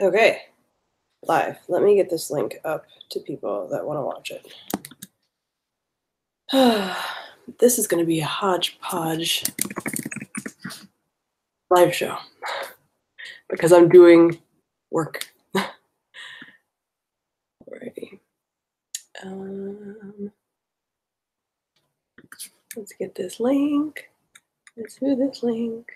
Okay, live. Let me get this link up to people that want to watch it. this is going to be a hodgepodge live show because I'm doing work. Alrighty. Um, let's get this link. Let's do this link.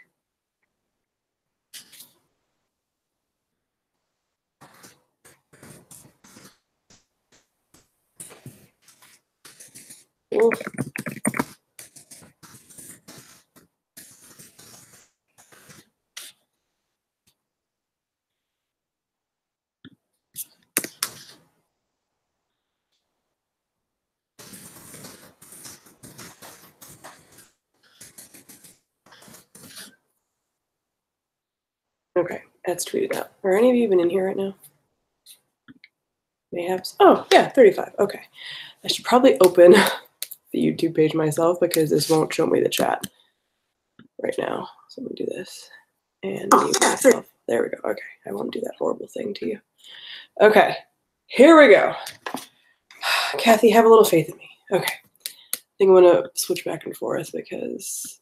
Okay, that's tweeted out. Are any of you even in here right now? Mayhaps. Oh, yeah, 35. Okay. I should probably open the YouTube page myself because this won't show me the chat right now. So let me do this and oh, mute myself. There we go. Okay, I won't do that horrible thing to you. Okay, here we go. Kathy, have a little faith in me. Okay, I think I'm gonna switch back and forth because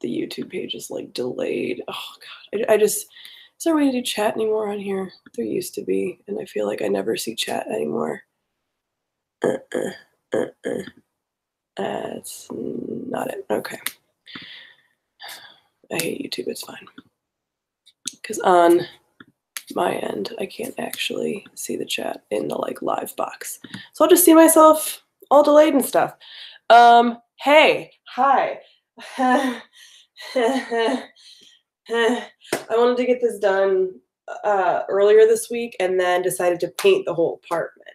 the YouTube page is like delayed. Oh god, I, I just is there a way to do chat anymore on here? There used to be, and I feel like I never see chat anymore. Uh-uh, That's not it. Okay. I hate YouTube. It's fine. Because on my end, I can't actually see the chat in the like live box. So I'll just see myself all delayed and stuff. Um, hey, hi. I wanted to get this done uh, earlier this week and then decided to paint the whole apartment.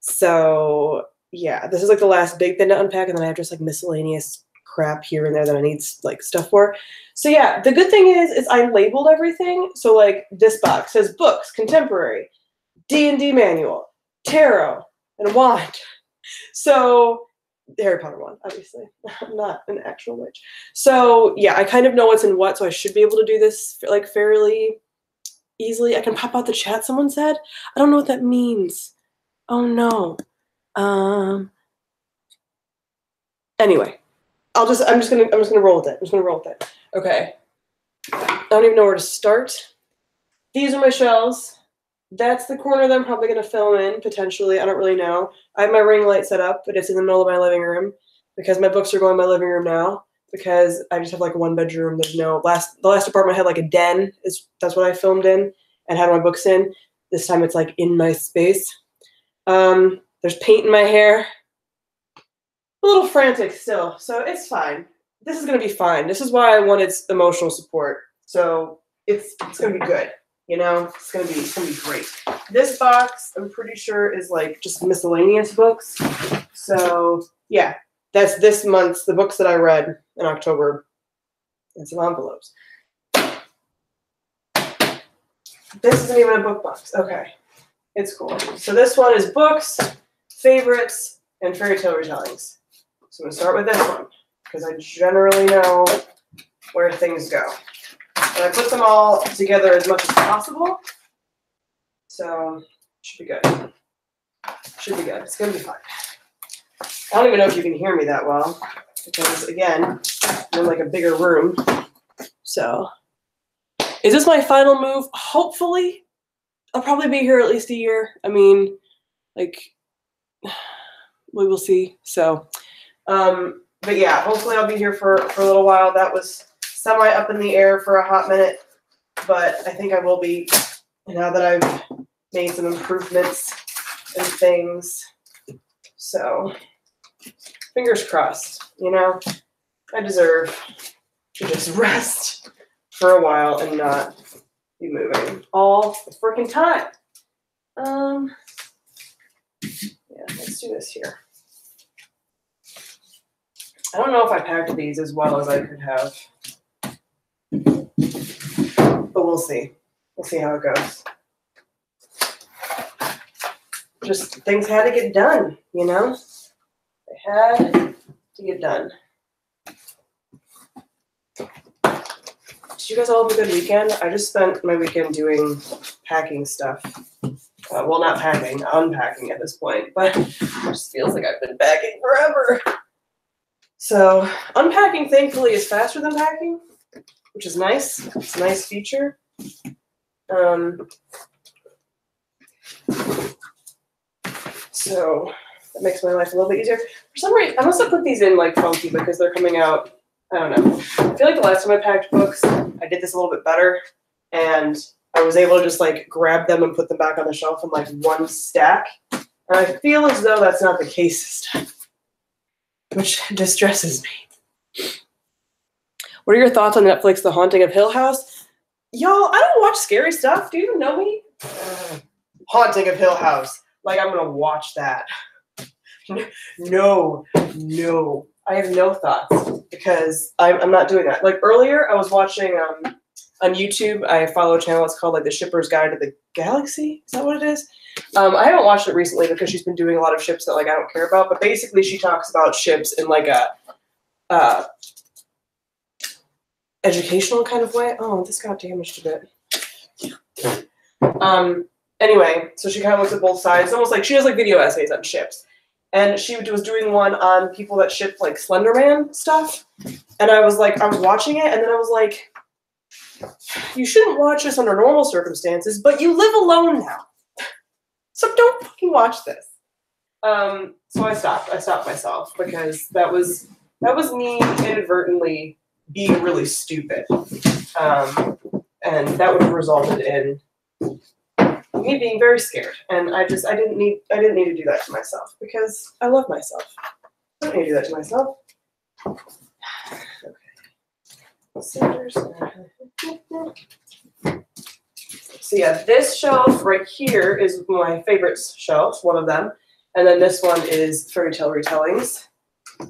So yeah, this is like the last big thing to unpack, and then I have just like miscellaneous crap here and there that I need like stuff for. So yeah, the good thing is is I labeled everything. So like this box says books, contemporary, D and D manual, tarot, and wand. So Harry Potter one, obviously. I'm not an actual witch. So yeah, I kind of know what's in what, so I should be able to do this like fairly easily. I can pop out the chat. Someone said. I don't know what that means. Oh no. Um. Anyway, I'll just. I'm just gonna. I'm just gonna roll with it. I'm just gonna roll with it. Okay. I don't even know where to start. These are my shells. That's the corner that I'm probably gonna film in potentially. I don't really know. I have my ring light set up, but it's in the middle of my living room because my books are going in my living room now. Because I just have like one bedroom. There's no last. The last apartment had like a den. Is that's what I filmed in and had my books in. This time it's like in my space. Um, there's paint in my hair. A little frantic still, so it's fine. This is gonna be fine. This is why I wanted emotional support. So it's it's gonna be good. You know, it's gonna be it's gonna be great. This box, I'm pretty sure, is like just miscellaneous books. So yeah, that's this month's the books that I read in October and some envelopes. This isn't even a book box. Okay. It's cool. So this one is books, favorites, and fairy tale retellings. So I'm gonna start with this one because I generally know where things go. And I put them all together as much as possible. So should be good. Should be good. It's gonna be fun. I don't even know if you can hear me that well because again, I'm in like a bigger room. So is this my final move? Hopefully. I'll probably be here at least a year. I mean, like, we will see. So, um, but yeah, hopefully I'll be here for, for a little while. That was semi up in the air for a hot minute, but I think I will be now that I've made some improvements and things. So, fingers crossed, you know, I deserve to just rest for a while and not be moving all the freaking time. Um, do this here. I don't know if I packed these as well as I could have, but we'll see. We'll see how it goes. Just things had to get done, you know? They had to get done. did you guys all have a good weekend? I just spent my weekend doing packing stuff. Uh, well, not packing, unpacking at this point, but it just feels like I've been packing forever. So, unpacking thankfully is faster than packing, which is nice. It's a nice feature. Um, so that makes my life a little bit easier. For some reason, I must have put these in like funky because they're coming out. I don't know. I feel like the last time I packed books, I did this a little bit better, and I was able to just like grab them and put them back on the shelf in like one stack. And I feel as though that's not the case this time, which distresses me. What are your thoughts on Netflix The Haunting of Hill House? Y'all, I don't watch scary stuff. Do you even know me? Haunting of Hill House. Like I'm gonna watch that. no, no. I have no thoughts because I'm, I'm not doing that. Like earlier, I was watching um, on YouTube. I follow a channel. It's called like the Shipper's Guide to the Galaxy. Is that what it is? Um, I haven't watched it recently because she's been doing a lot of ships that like I don't care about. But basically, she talks about ships in like a uh, educational kind of way. Oh, this got damaged a bit. Um. Anyway, so she kind of looks at both sides, almost like she does like video essays on ships and she was doing one on people that ship like Slenderman stuff. And I was like, I was watching it, and then I was like, you shouldn't watch this under normal circumstances, but you live alone now. So don't fucking watch this. Um, so I stopped. I stopped myself because that was that was me inadvertently being really stupid. Um, and that would have resulted in me being very scared, and I just I didn't need I didn't need to do that to myself because I love myself. I don't need to do that to myself. So yeah, this shelf right here is my favorite shelf, one of them, and then this one is fairy tale retellings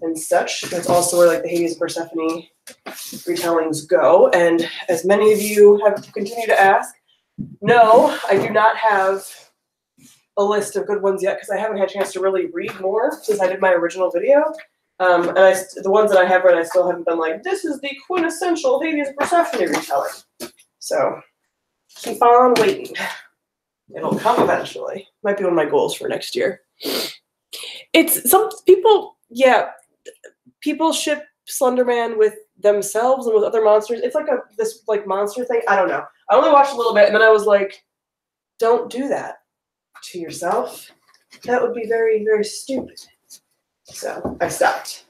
and such. That's also where like the Hades and Persephone retellings go. And as many of you have continued to ask, no, I do not have a list of good ones yet because I haven't had a chance to really read more since I did my original video. Um, and I, the ones that I have read, I still haven't been like, this is the quintessential Hades Persephone retelling. So keep on waiting. It'll come eventually. Might be one of my goals for next year. It's some people, yeah, people ship Slenderman with themselves and with other monsters. It's like a this like monster thing. I don't know. I only watched a little bit and then I was like, don't do that to yourself. That would be very, very stupid. So I stopped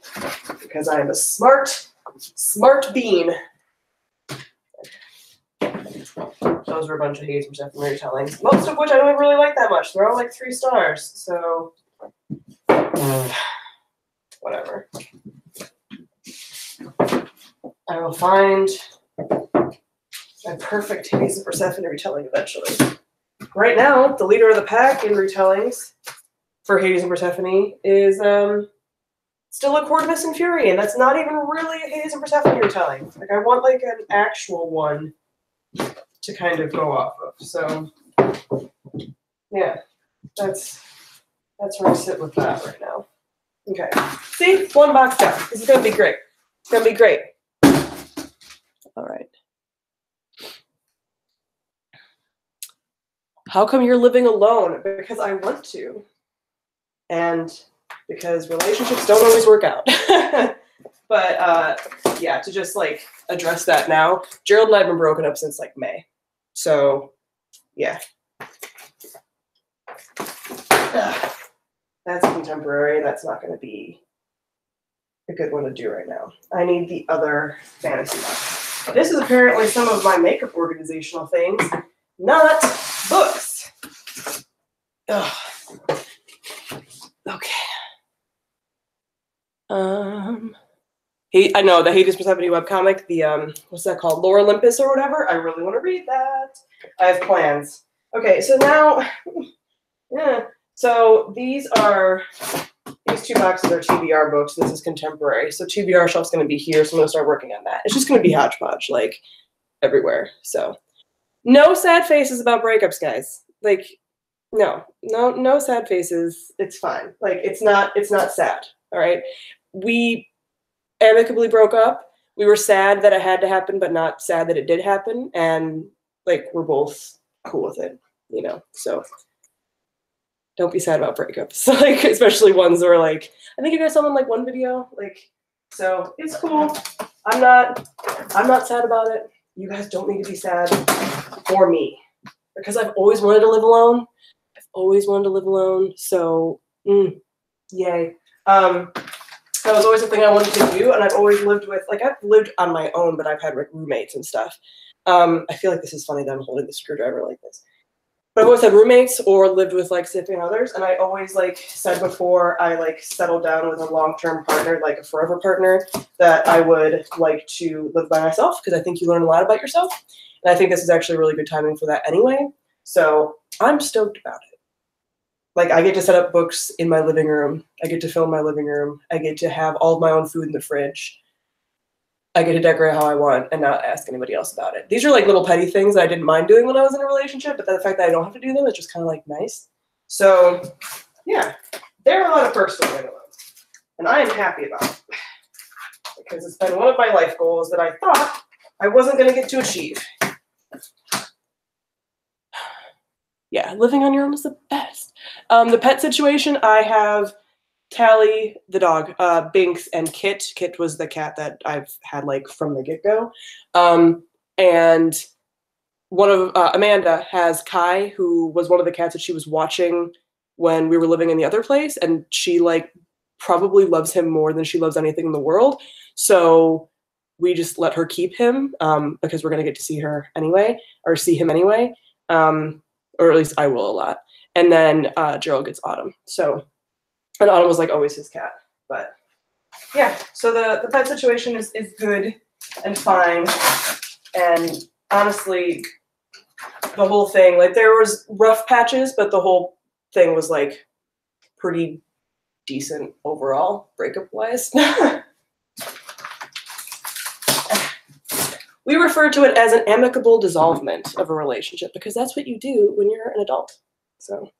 because I am a smart, smart bean. Those were a bunch of Hades Persephone retellings, most of which I don't really like that much. They're all like three stars, so whatever. I will find a perfect Hades and Persephone retelling eventually. Right now, the leader of the pack in retellings for Hades and Persephone is um, still a Court of Mist and Fury, and that's not even really a Hades and Persephone retelling. Like I want like an actual one to kind of go off of. So yeah, that's that's where I sit with that right now. Okay. See, one box down. This is gonna be great. It's gonna be great. All right. How come you're living alone? Because I want to. And because relationships don't always work out. but uh, yeah, to just like address that now, Gerald and I have been broken up since like May. So yeah. That's contemporary. That's not going to be a good one to do right now. I need the other fantasy one. This is apparently some of my makeup organizational things, not books. Ugh. Okay. Um, he, I know the Hades Persephone webcomic, the um, what's that called? Lore Olympus or whatever. I really want to read that. I have plans. Okay, so now, yeah. So these are these two boxes are TBR books. This is contemporary. So TBR shelf's going to be here. So I'm going to start working on that. It's just going to be hodgepodge, like everywhere. So no sad faces about breakups, guys. Like no, no, no sad faces. It's fine. Like it's not. It's not sad. All right. We amicably broke up. we were sad that it had to happen, but not sad that it did happen. And like we're both cool with it, you know. So don't be sad about breakups. like especially ones where like I think you guys saw in like one video. Like so it's cool. I'm not I'm not sad about it. You guys don't need to be sad for me. Because I've always wanted to live alone. Always wanted to live alone. So mm, yay. Um that was always a thing I wanted to do, and I've always lived with like I've lived on my own, but I've had like roommates and stuff. Um, I feel like this is funny that I'm holding the screwdriver like this. But I've always had roommates or lived with like significant others, and I always like said before I like settled down with a long-term partner, like a forever partner, that I would like to live by myself because I think you learn a lot about yourself, and I think this is actually really good timing for that anyway. So I'm stoked about it like I get to set up books in my living room. I get to film my living room. I get to have all of my own food in the fridge. I get to decorate how I want and not ask anybody else about it. These are like little petty things that I didn't mind doing when I was in a relationship, but the fact that I don't have to do them is just kind of like nice. So, yeah, there are a lot of to living and I am happy about it because it's been one of my life goals that I thought I wasn't going to get to achieve. Yeah, living on your own is the best. Um, the pet situation, I have Tally, the dog, uh, Binks, and Kit. Kit was the cat that I've had like from the get go. Um, and one of uh, Amanda has Kai, who was one of the cats that she was watching when we were living in the other place, and she like probably loves him more than she loves anything in the world. So we just let her keep him um, because we're gonna get to see her anyway, or see him anyway, um, or at least I will a lot and then uh, Gerald gets Autumn. So, and Autumn was like always his cat. But yeah, so the the pet situation is is good and fine, and honestly, the whole thing like there was rough patches, but the whole thing was like pretty decent overall breakup wise. we refer to it as an amicable dissolvement of a relationship because that's what you do when you're an adult. So,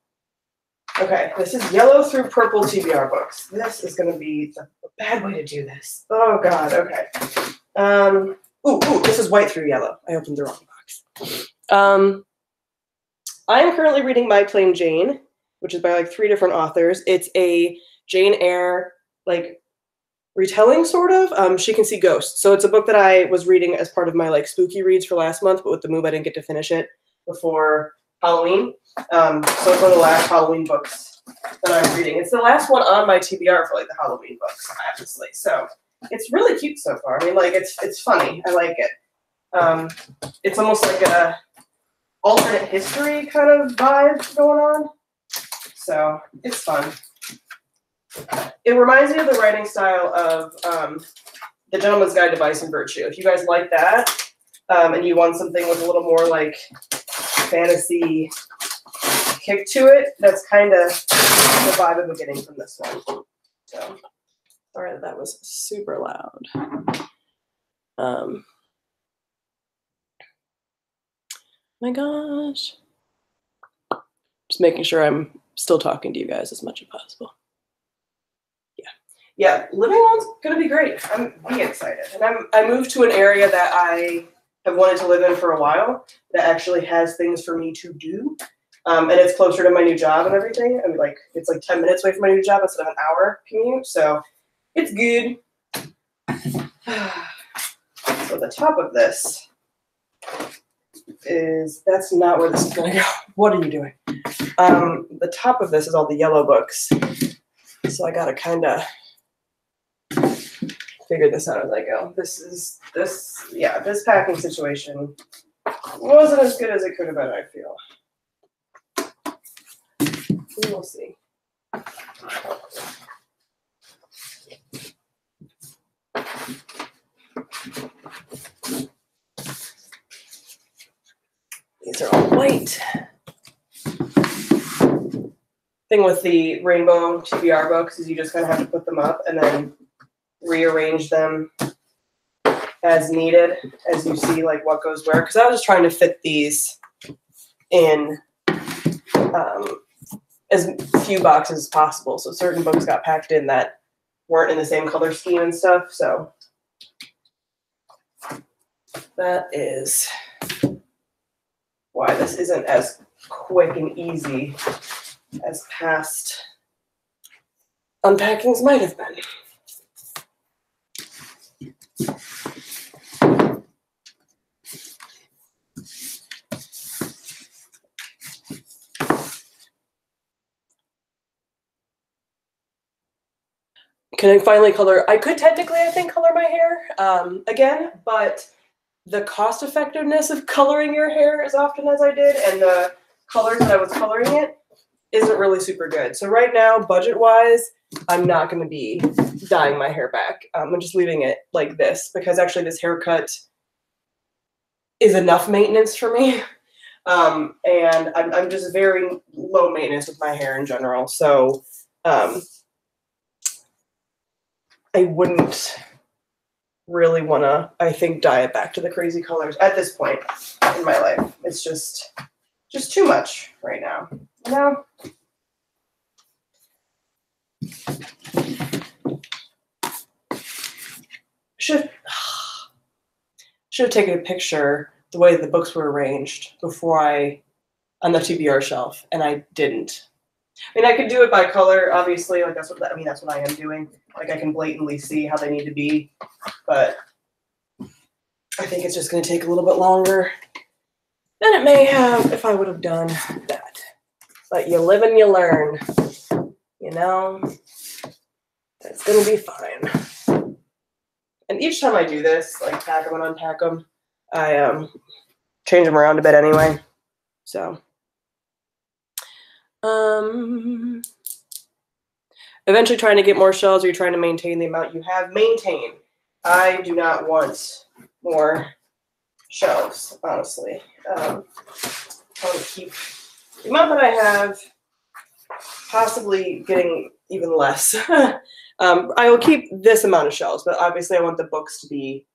okay, this is yellow through purple TBR books. This is going to be a bad way to do this. Oh God. Okay. Um. Ooh, ooh, this is white through yellow. I opened the wrong box. Um. I am currently reading My Plain Jane, which is by like three different authors. It's a Jane Eyre like retelling sort of um, she can see ghosts so it's a book that i was reading as part of my like spooky reads for last month but with the move i didn't get to finish it before Halloween. Um, so it's one of the last Halloween books that I'm reading. It's the last one on my TBR for like the Halloween books, obviously. So it's really cute so far. I mean, like it's it's funny. I like it. Um, it's almost like a alternate history kind of vibe going on. So it's fun. It reminds me of the writing style of um, The Gentleman's Guide to Vice and Virtue. If you guys like that, um, and you want something with a little more like fantasy kick to it. That's kind of the vibe I'm getting from this one. So sorry that that was super loud. Um, my gosh. Just making sure I'm still talking to you guys as much as possible. Yeah. Living alone's gonna be great. I'm be excited. And I'm I moved to an area that I have wanted to live in for a while that actually has things for me to do. Um, and it's closer to my new job and everything. I mean, like it's like 10 minutes away from my new job instead of an hour commute. So it's good. so the top of this is that's not where this is going to go. What are you doing? Um, the top of this is all the yellow books. So I got to kind of figure this out as I go. This is this yeah, this packing situation wasn't as good as it could have been, I feel. We'll see. These are all white. Thing with the rainbow TBR books is you just kind of have to put them up and then rearrange them as needed as you see like what goes where because I was just trying to fit these in um, as few boxes as possible so certain books got packed in that weren't in the same color scheme and stuff so that is why this isn't as quick and easy as past unpackings might have been. Can I finally color? I could technically, I think, color my hair um, again, but the cost effectiveness of coloring your hair as often as I did and the colors that I was coloring it isn't really super good. So right now, budget wise, I'm not going to be dyeing my hair back. Um, I'm just leaving it like this because actually this haircut is enough maintenance for me. Um, and I'm, I'm just very low maintenance with my hair in general. So um, I wouldn't really want to, I think, dye it back to the crazy colors at this point in my life. It's just, just too much right now. No. Should should have taken a picture the way the books were arranged before I on the TBR shelf, and I didn't. I mean, I could do it by color, obviously. Like that's what I mean. That's what I am doing. Like I can blatantly see how they need to be, but I think it's just going to take a little bit longer than it may have if I would have done that. But you live and you learn. Know, it's to be fine. And each time I do this, like pack them and unpack them, I um change them around a bit anyway. So, um, eventually trying to get more shells or you're trying to maintain the amount you have. Maintain. I do not want more shelves, honestly. Um, I want to keep the amount that I have, possibly getting even less. um, I will keep this amount of shelves, but obviously I want the books to be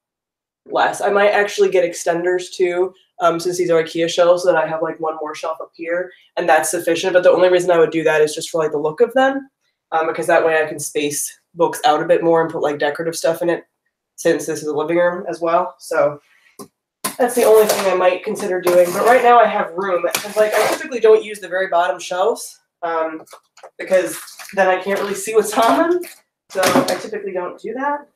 less. I might actually get extenders too, um, since these are IKEA shelves, so that I have like one more shelf up here, and that's sufficient. But the only reason I would do that is just for like the look of them, um, because that way I can space books out a bit more and put like decorative stuff in it, since this is a living room as well. So that's the only thing I might consider doing. But right now I have room. Because like I typically don't use the very bottom shelves um, because then I can't really see what's on them. So I typically don't do that.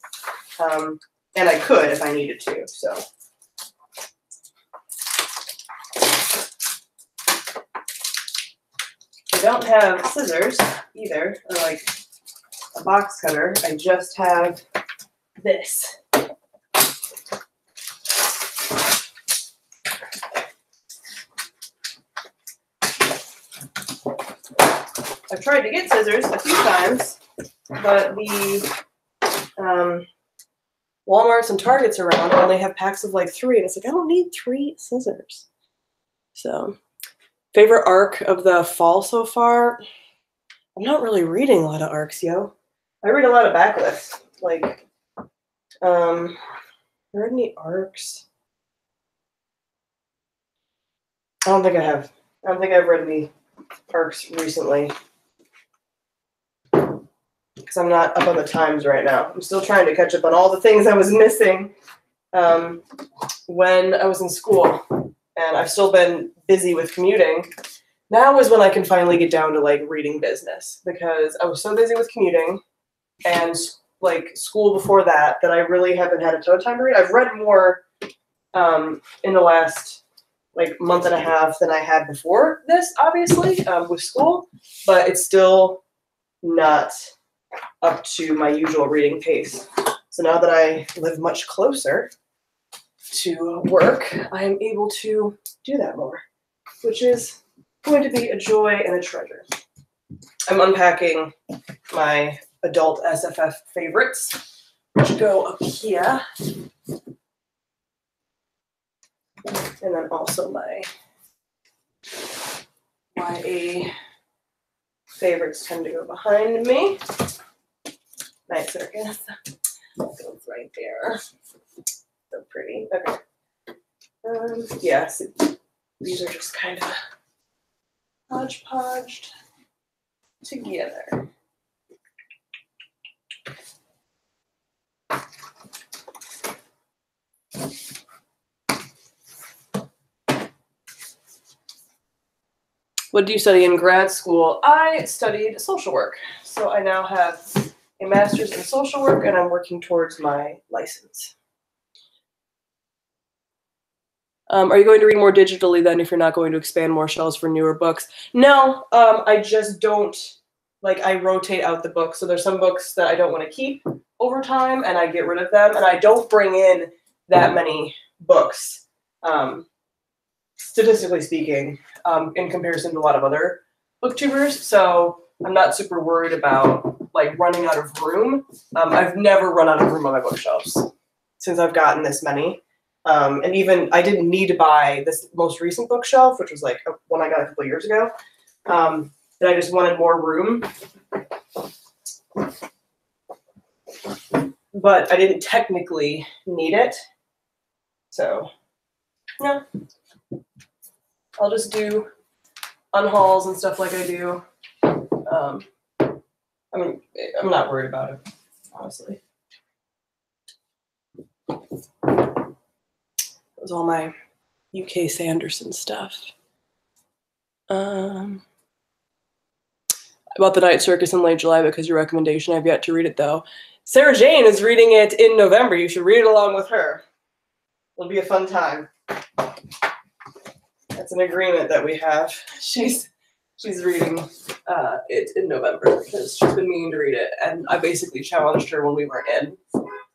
Um, and I could if I needed to. So. I don't have scissors either, or like a box cutter. I just have this. I've tried to get scissors a few times, but the um, Walmarts and Targets around only have packs of like three, and it's like I don't need three scissors. So, favorite arc of the fall so far? I'm not really reading a lot of arcs, yo. I read a lot of backlist. Like, um, read any arcs? I don't think I have. I don't think I've read any arcs recently because I'm not up on the times right now. I'm still trying to catch up on all the things I was missing um, when I was in school, and I've still been busy with commuting. Now is when I can finally get down to like reading business because I was so busy with commuting and like school before that that I really haven't had a ton of time to read. I've read more um, in the last like month and a half than I had before this, obviously, um, with school, but it's still not up to my usual reading pace. So now that I live much closer to work, I am able to do that more, which is going to be a joy and a treasure. I'm unpacking my adult SFF favorites, which go up here. And then also my YA favorites tend to go behind me. Night Circus. Goes right there. So pretty. Okay. Um, yes, these are just kind of hodgepodged together. What do you study in grad school? I studied social work, so I now have a master's in social work and I'm working towards my license. Um, are you going to read more digitally then if you're not going to expand more shelves for newer books? No, um, I just don't like I rotate out the books. So there's some books that I don't want to keep over time and I get rid of them and I don't bring in that many books. Um, statistically speaking, um, in comparison to a lot of other booktubers. So I'm not super worried about like running out of room. Um, I've never run out of room on my bookshelves since I've gotten this many. Um, and even I didn't need to buy this most recent bookshelf, which was like one I got a couple years ago. Um, and I just wanted more room. But I didn't technically need it. So, yeah. I'll just do unhauls and stuff like I do. Um, I mean, I'm not worried about it, honestly. It was all my UK Sanderson stuff. Um, about the Night Circus in late July because your recommendation. I've yet to read it though. Sarah Jane is reading it in November. You should read it along with her. It'll be a fun time. That's an agreement that we have. She's she's reading uh, it in November because she's been meaning to read it, and I basically challenged her when we were in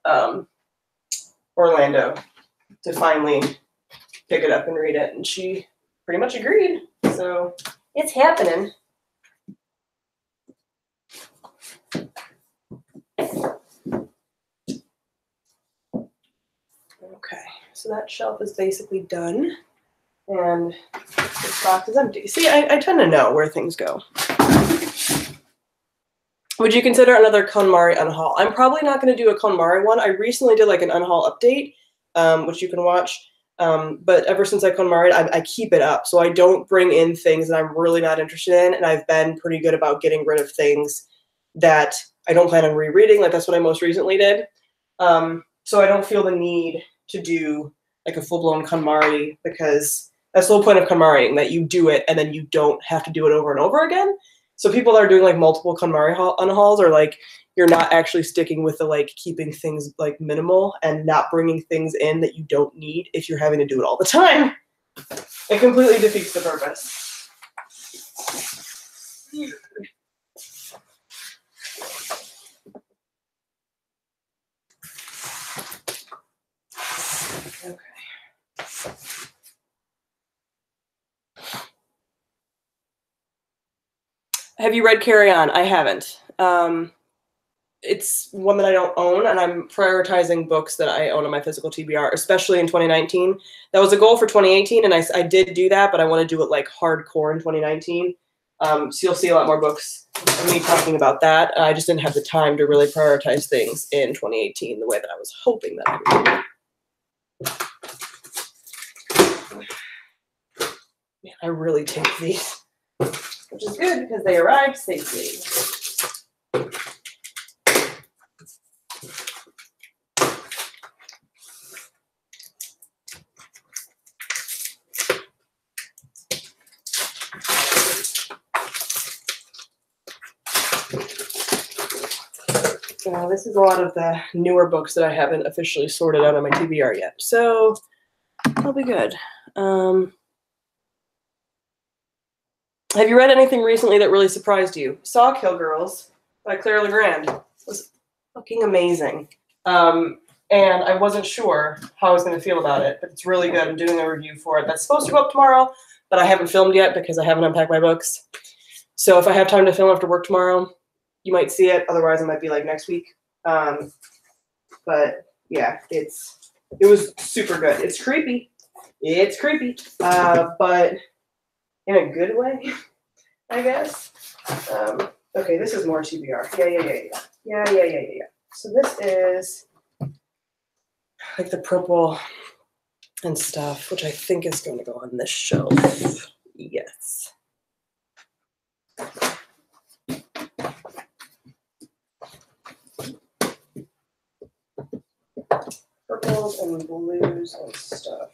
um, Orlando to finally pick it up and read it, and she pretty much agreed. So it's happening. Okay, so that shelf is basically done. And this box is empty. See, I, I tend to know where things go. Would you consider another KonMari unhaul? I'm probably not going to do a KonMari one. I recently did like an unhaul update, um, which you can watch. Um, but ever since I KonMari, I, I keep it up. So I don't bring in things that I'm really not interested in. And I've been pretty good about getting rid of things that I don't plan on rereading. Like that's what I most recently did. Um, so I don't feel the need to do like a full blown KonMari because that's the whole point of KonMariing that you do it and then you don't have to do it over and over again. So people that are doing like multiple KonMari unhauls are like you're not actually sticking with the like keeping things like minimal and not bringing things in that you don't need if you're having to do it all the time. It completely defeats the purpose. Have you read Carry On? I haven't. Um, it's one that I don't own, and I'm prioritizing books that I own on my physical TBR, especially in 2019. That was a goal for 2018, and I, I did do that, but I want to do it like hardcore in 2019. Um, so you'll see a lot more books me talking about that. I just didn't have the time to really prioritize things in 2018 the way that I was hoping that I would. Man, I really take these which is good because they arrived safely. Now, this is a lot of the newer books that I haven't officially sorted out on my TBR yet. So, I'll be good. Um, have you read anything recently that really surprised you? Sawkill Girls by Claire Legrand. It was fucking amazing. Um, and I wasn't sure how I was going to feel about it, but it's really good. I'm doing a review for it. That's supposed to go up tomorrow, but I haven't filmed yet because I haven't unpacked my books. So if I have time to film after work tomorrow, you might see it. Otherwise, it might be like next week. Um, but yeah, it's it was super good. It's creepy. It's creepy, uh, but in a good way, I guess. Um, okay, this is more TBR. Yeah, yeah, yeah, yeah. Yeah, yeah, yeah, yeah. So this is like the purple and stuff, which I think is going to go on this shelf. Yes. Purples and blues and stuff.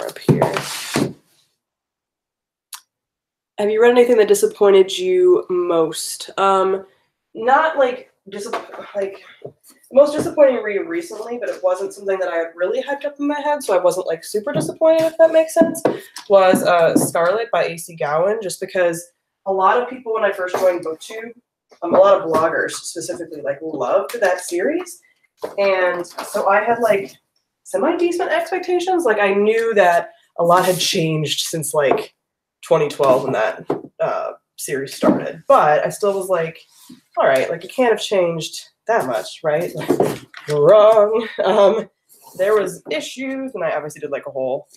More up here. Have you read anything that disappointed you most? Um, not like disapp- like most disappointing read recently, but it wasn't something that I had really hyped up in my head, so I wasn't like super disappointed if that makes sense. Was uh, Scarlet by A.C. Gaughen, just because a lot of people when I first joined BookTube, um, a lot of bloggers specifically like loved that series, and so I had like semi decent expectations. Like I knew that a lot had changed since like 2012 when that uh, series started, but I still was like, all right, like it can't have changed that much, right? Like, wrong. Um, there was issues, and I obviously did like a whole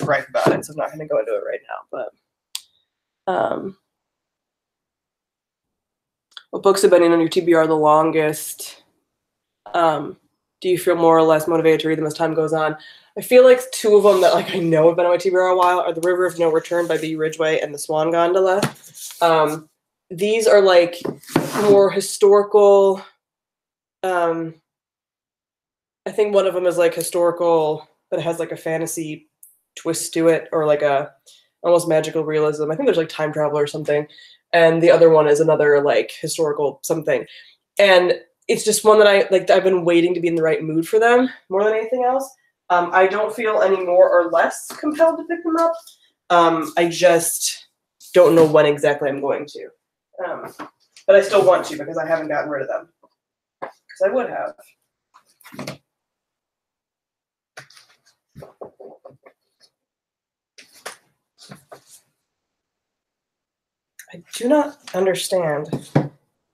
gripe about it, so I'm not going to go into it right now. But um, what books have been in on your TBR the longest? Um, do you feel more or less motivated to read them as time goes on? I feel like two of them that like I know have been on my TBR a while are The River of No Return by Bee Ridgway and The Swan Gondola. Um, these are like more historical. Um, I think one of them is like historical, but it has like a fantasy twist to it, or like a almost magical realism. I think there's like time travel or something, and the other one is another like historical something, and it's just one that I like. I've been waiting to be in the right mood for them more than anything else. Um, I don't feel any more or less compelled to pick them up. Um, I just don't know when exactly I'm going to. Um, but I still want to because I haven't gotten rid of them. Because I would have. I do not understand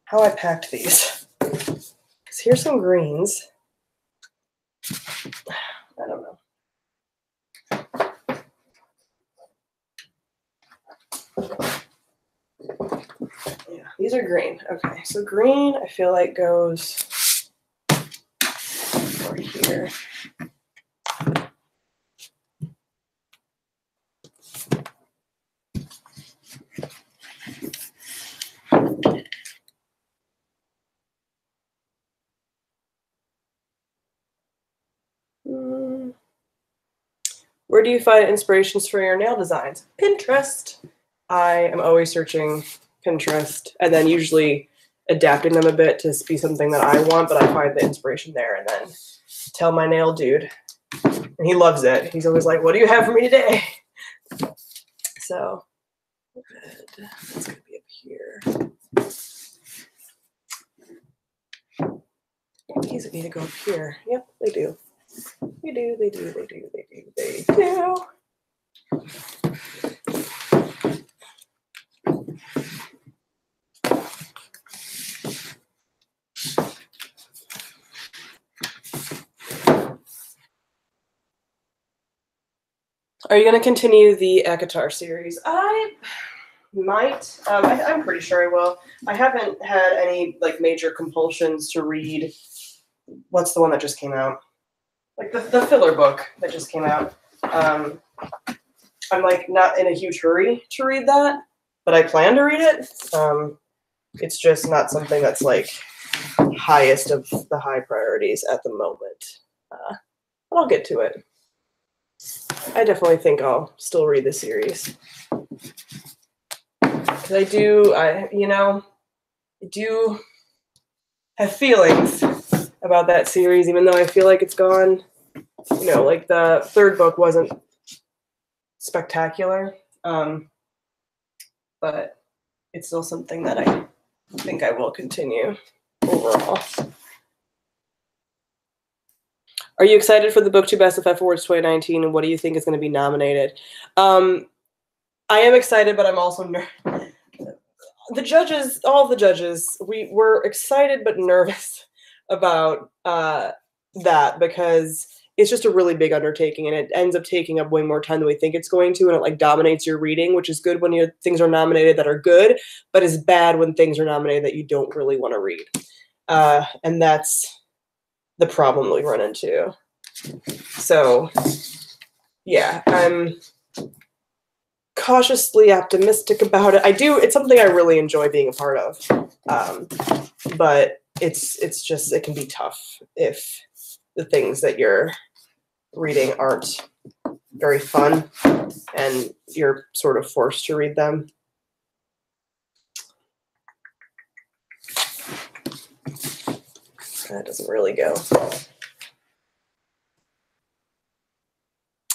how I packed these. Because here's some greens. I don't know. Yeah, these are green. Okay, so green I feel like goes over here. Where do you find inspirations for your nail designs? Pinterest. I am always searching Pinterest and then usually adapting them a bit to be something that I want, but I find the inspiration there and then tell my nail dude. And he loves it. He's always like, What do you have for me today? So, good. That's going to be up here. These need to go up here. Yep, they do. They do, they do, they do, they do, they do. Are you going to continue the ACOTAR series? I might. Um, I, I'm pretty sure I will. I haven't had any like major compulsions to read. What's the one that just came out? Like the, the filler book that just came out. Um, I'm like not in a huge hurry to read that, but I plan to read it. Um, it's just not something that's like highest of the high priorities at the moment. Uh, but I'll get to it. I definitely think I'll still read the series. Because I do, I you know, I do have feelings about that series, even though I feel like it's gone. You know, like the third book wasn't spectacular, um, but it's still something that I think I will continue overall. Are you excited for the BookTube SFF Awards 2019, and what do you think is going to be nominated? Um, I am excited, but I'm also ner- the judges. All the judges, we were excited but nervous about uh, that because it's just a really big undertaking, and it ends up taking up way more time than we think it's going to, and it like dominates your reading, which is good when your things are nominated that are good, but is bad when things are nominated that you don't really want to read, uh, and that's the problem we run into. So, yeah, I'm cautiously optimistic about it. I do. It's something I really enjoy being a part of, um, but it's it's just it can be tough if the things that you're reading aren't very fun and you're sort of forced to read them. That doesn't really go.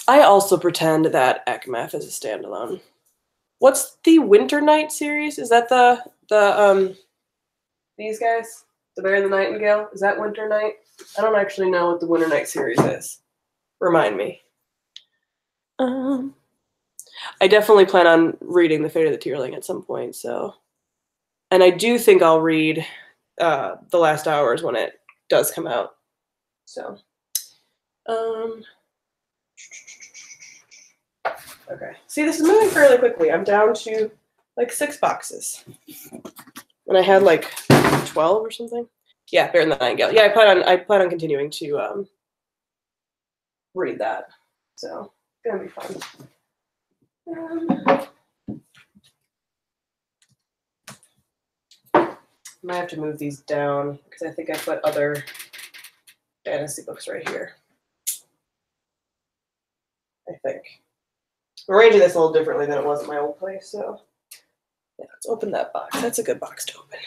I also pretend that Ekmeth is a standalone. What's the Winter Night series? Is that the the um these guys? The Bear and the Nightingale? Is that Winter Night? I don't actually know what the Winter Night series is. Remind me. Um I definitely plan on reading The Fate of the Tearling at some point, so and I do think I'll read uh The Last Hours when it does come out. So um Okay. See, this is moving fairly quickly. I'm down to like six boxes. And I had like 12 or something. Yeah, Bear in the Nightingale. Yeah, I plan on I plan on continuing to um read that. So it's gonna be fun. Um, might have to move these down because I think I put other fantasy books right here. I think. I'm arranging this a little differently than it was at my old place, so yeah, let's open that box. That's a good box to open.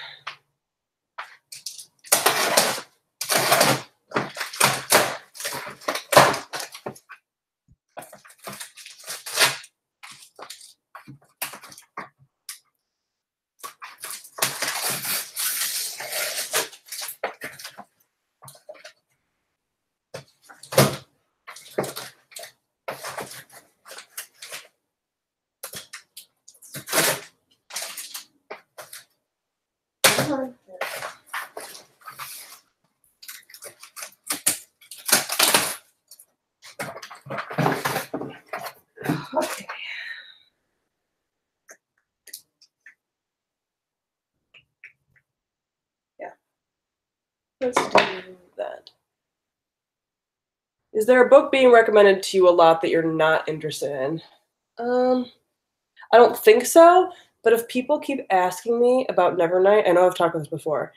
Okay. Yeah. Let's do that. Is there a book being recommended to you a lot that you're not interested in? Um, I don't think so. But if people keep asking me about Nevernight, I know I've talked about this before.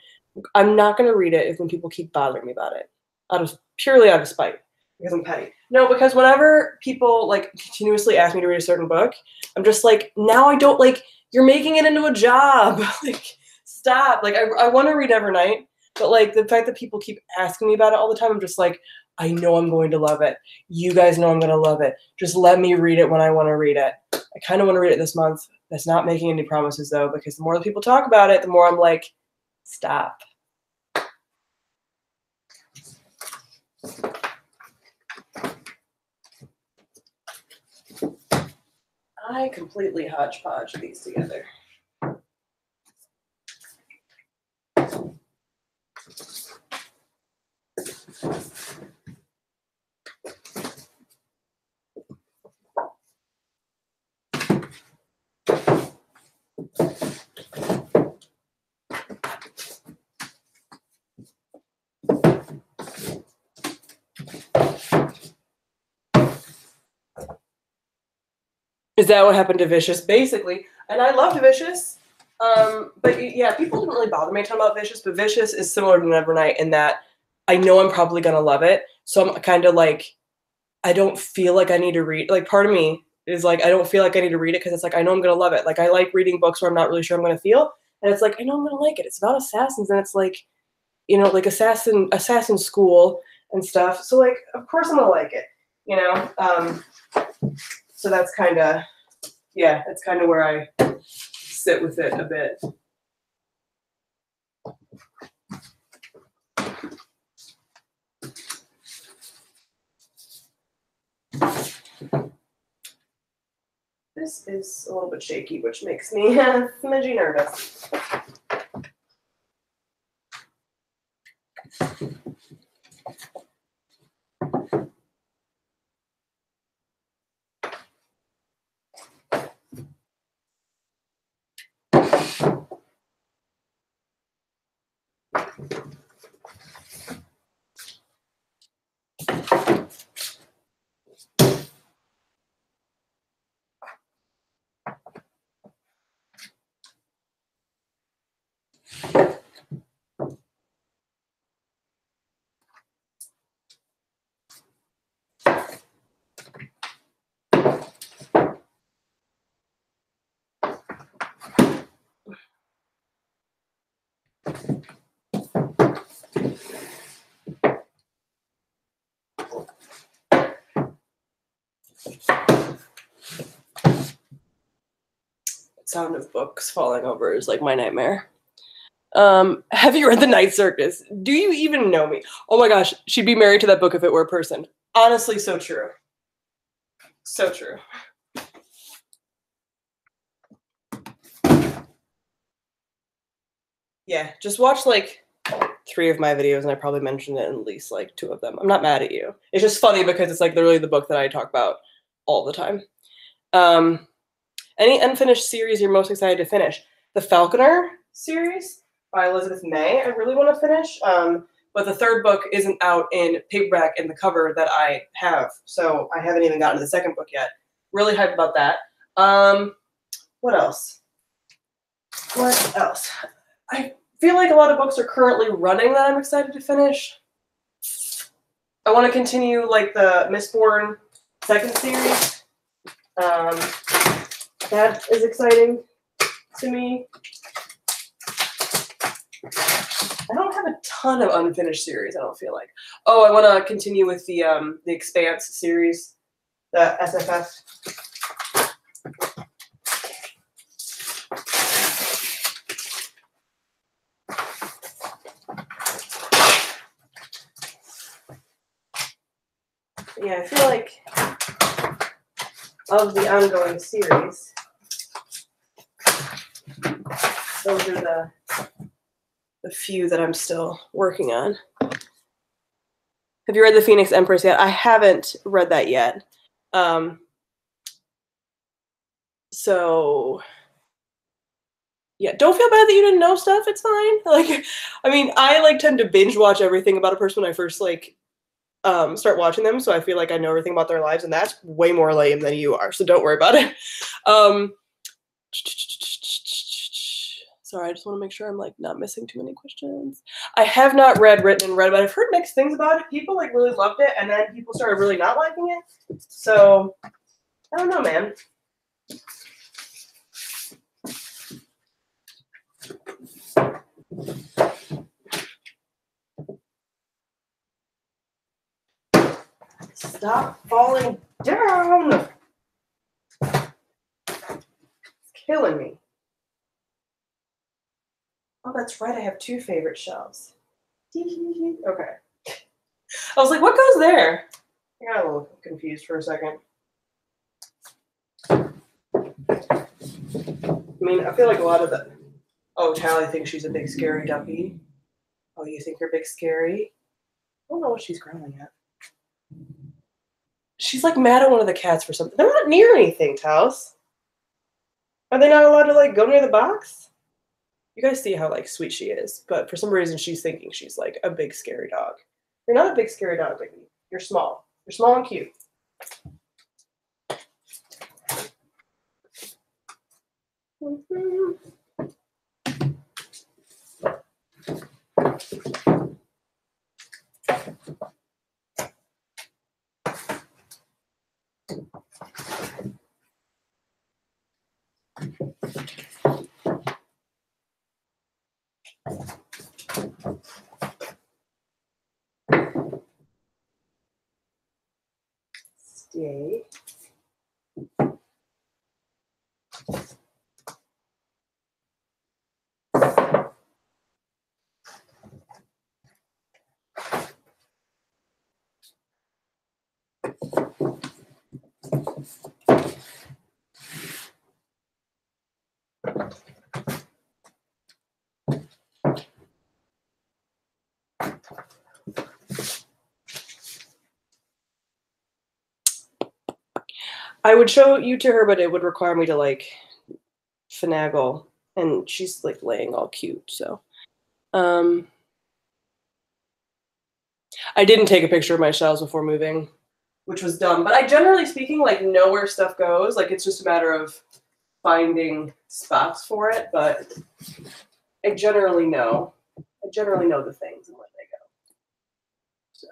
I'm not going to read it if when people keep bothering me about it, out of purely out of spite because I'm petty. No, because whenever people like continuously ask me to read a certain book, I'm just like, now I don't like. You're making it into a job. like, stop. Like, I I want to read Nevernight, but like the fact that people keep asking me about it all the time, I'm just like, I know I'm going to love it. You guys know I'm going to love it. Just let me read it when I want to read it. I kind of want to read it this month. That's not making any promises though, because the more people talk about it, the more I'm like, stop. I completely hodgepodge these together. Is that what happened to Vicious? Basically, and I loved Vicious. Um, but yeah, people didn't really bother me talking about Vicious, but Vicious is similar to Nevernight in that I know I'm probably gonna love it. So I'm kind of like, I don't feel like I need to read. Like part of me is like, I don't feel like I need to read it because it's like I know I'm gonna love it. Like I like reading books where I'm not really sure I'm gonna feel, and it's like I know I'm gonna like it. It's about assassins, and it's like, you know, like assassin assassin school and stuff. So like, of course I'm gonna like it. You know. Um, so that's kind of, yeah, that's kind of where I sit with it a bit. This is a little bit shaky, which makes me a smidgy nervous. sound of books falling over is like my nightmare. Um, have you read The Night Circus? Do you even know me? Oh my gosh, she'd be married to that book if it were a person. Honestly, so true. So true. Yeah, just watch like three of my videos and I probably mentioned it in at least like two of them. I'm not mad at you. It's just funny because it's like literally the book that I talk about all the time. Um, any unfinished series you're most excited to finish? The Falconer series by Elizabeth May. I really want to finish. Um, but the third book isn't out in paperback in the cover that I have, so I haven't even gotten to the second book yet. Really hyped about that. Um, what else? What else? I feel like a lot of books are currently running that I'm excited to finish. I want to continue like the Mistborn second series. Um, that is exciting to me. I don't have a ton of unfinished series. I don't feel like. Oh, I want to continue with the um the Expanse series, the SFF. Yeah, I feel like of the ongoing series, those are the the few that I'm still working on. Have you read The Phoenix Empress yet? I haven't read that yet. Um, so yeah, don't feel bad that you didn't know stuff. It's fine. Like, I mean, I like tend to binge watch everything about a person when I first like um, start watching them, so I feel like I know everything about their lives, and that's way more lame than you are. So don't worry about it. Um, sorry, I just want to make sure I'm like not missing too many questions. I have not read Written in Red, but I've heard mixed things about it. People like really loved it, and then people started really not liking it. So I don't know, man. Stop falling down. It's killing me. Oh, that's right. I have two favorite shelves. okay. I was like, what goes there? I got a little confused for a second. I mean, I feel like a lot of the. Oh, Tally thinks she's a big scary ducky. Oh, you think you're big scary? I don't know what she's growling at. She's like mad at one of the cats for something. They're not near anything, Taos. Are they not allowed to like go near the box? You guys see how like sweet she is, but for some reason she's thinking she's like a big scary dog. You're not a big scary dog, baby. You're small. You're small and cute. Mm-hmm. Stay. I would show you to her, but it would require me to like finagle, and she's like laying all cute. So, um, I didn't take a picture of my shelves before moving, which was dumb. But I generally speaking like know where stuff goes. Like it's just a matter of finding spots for it. But I generally know. I generally know the things and where they go. So.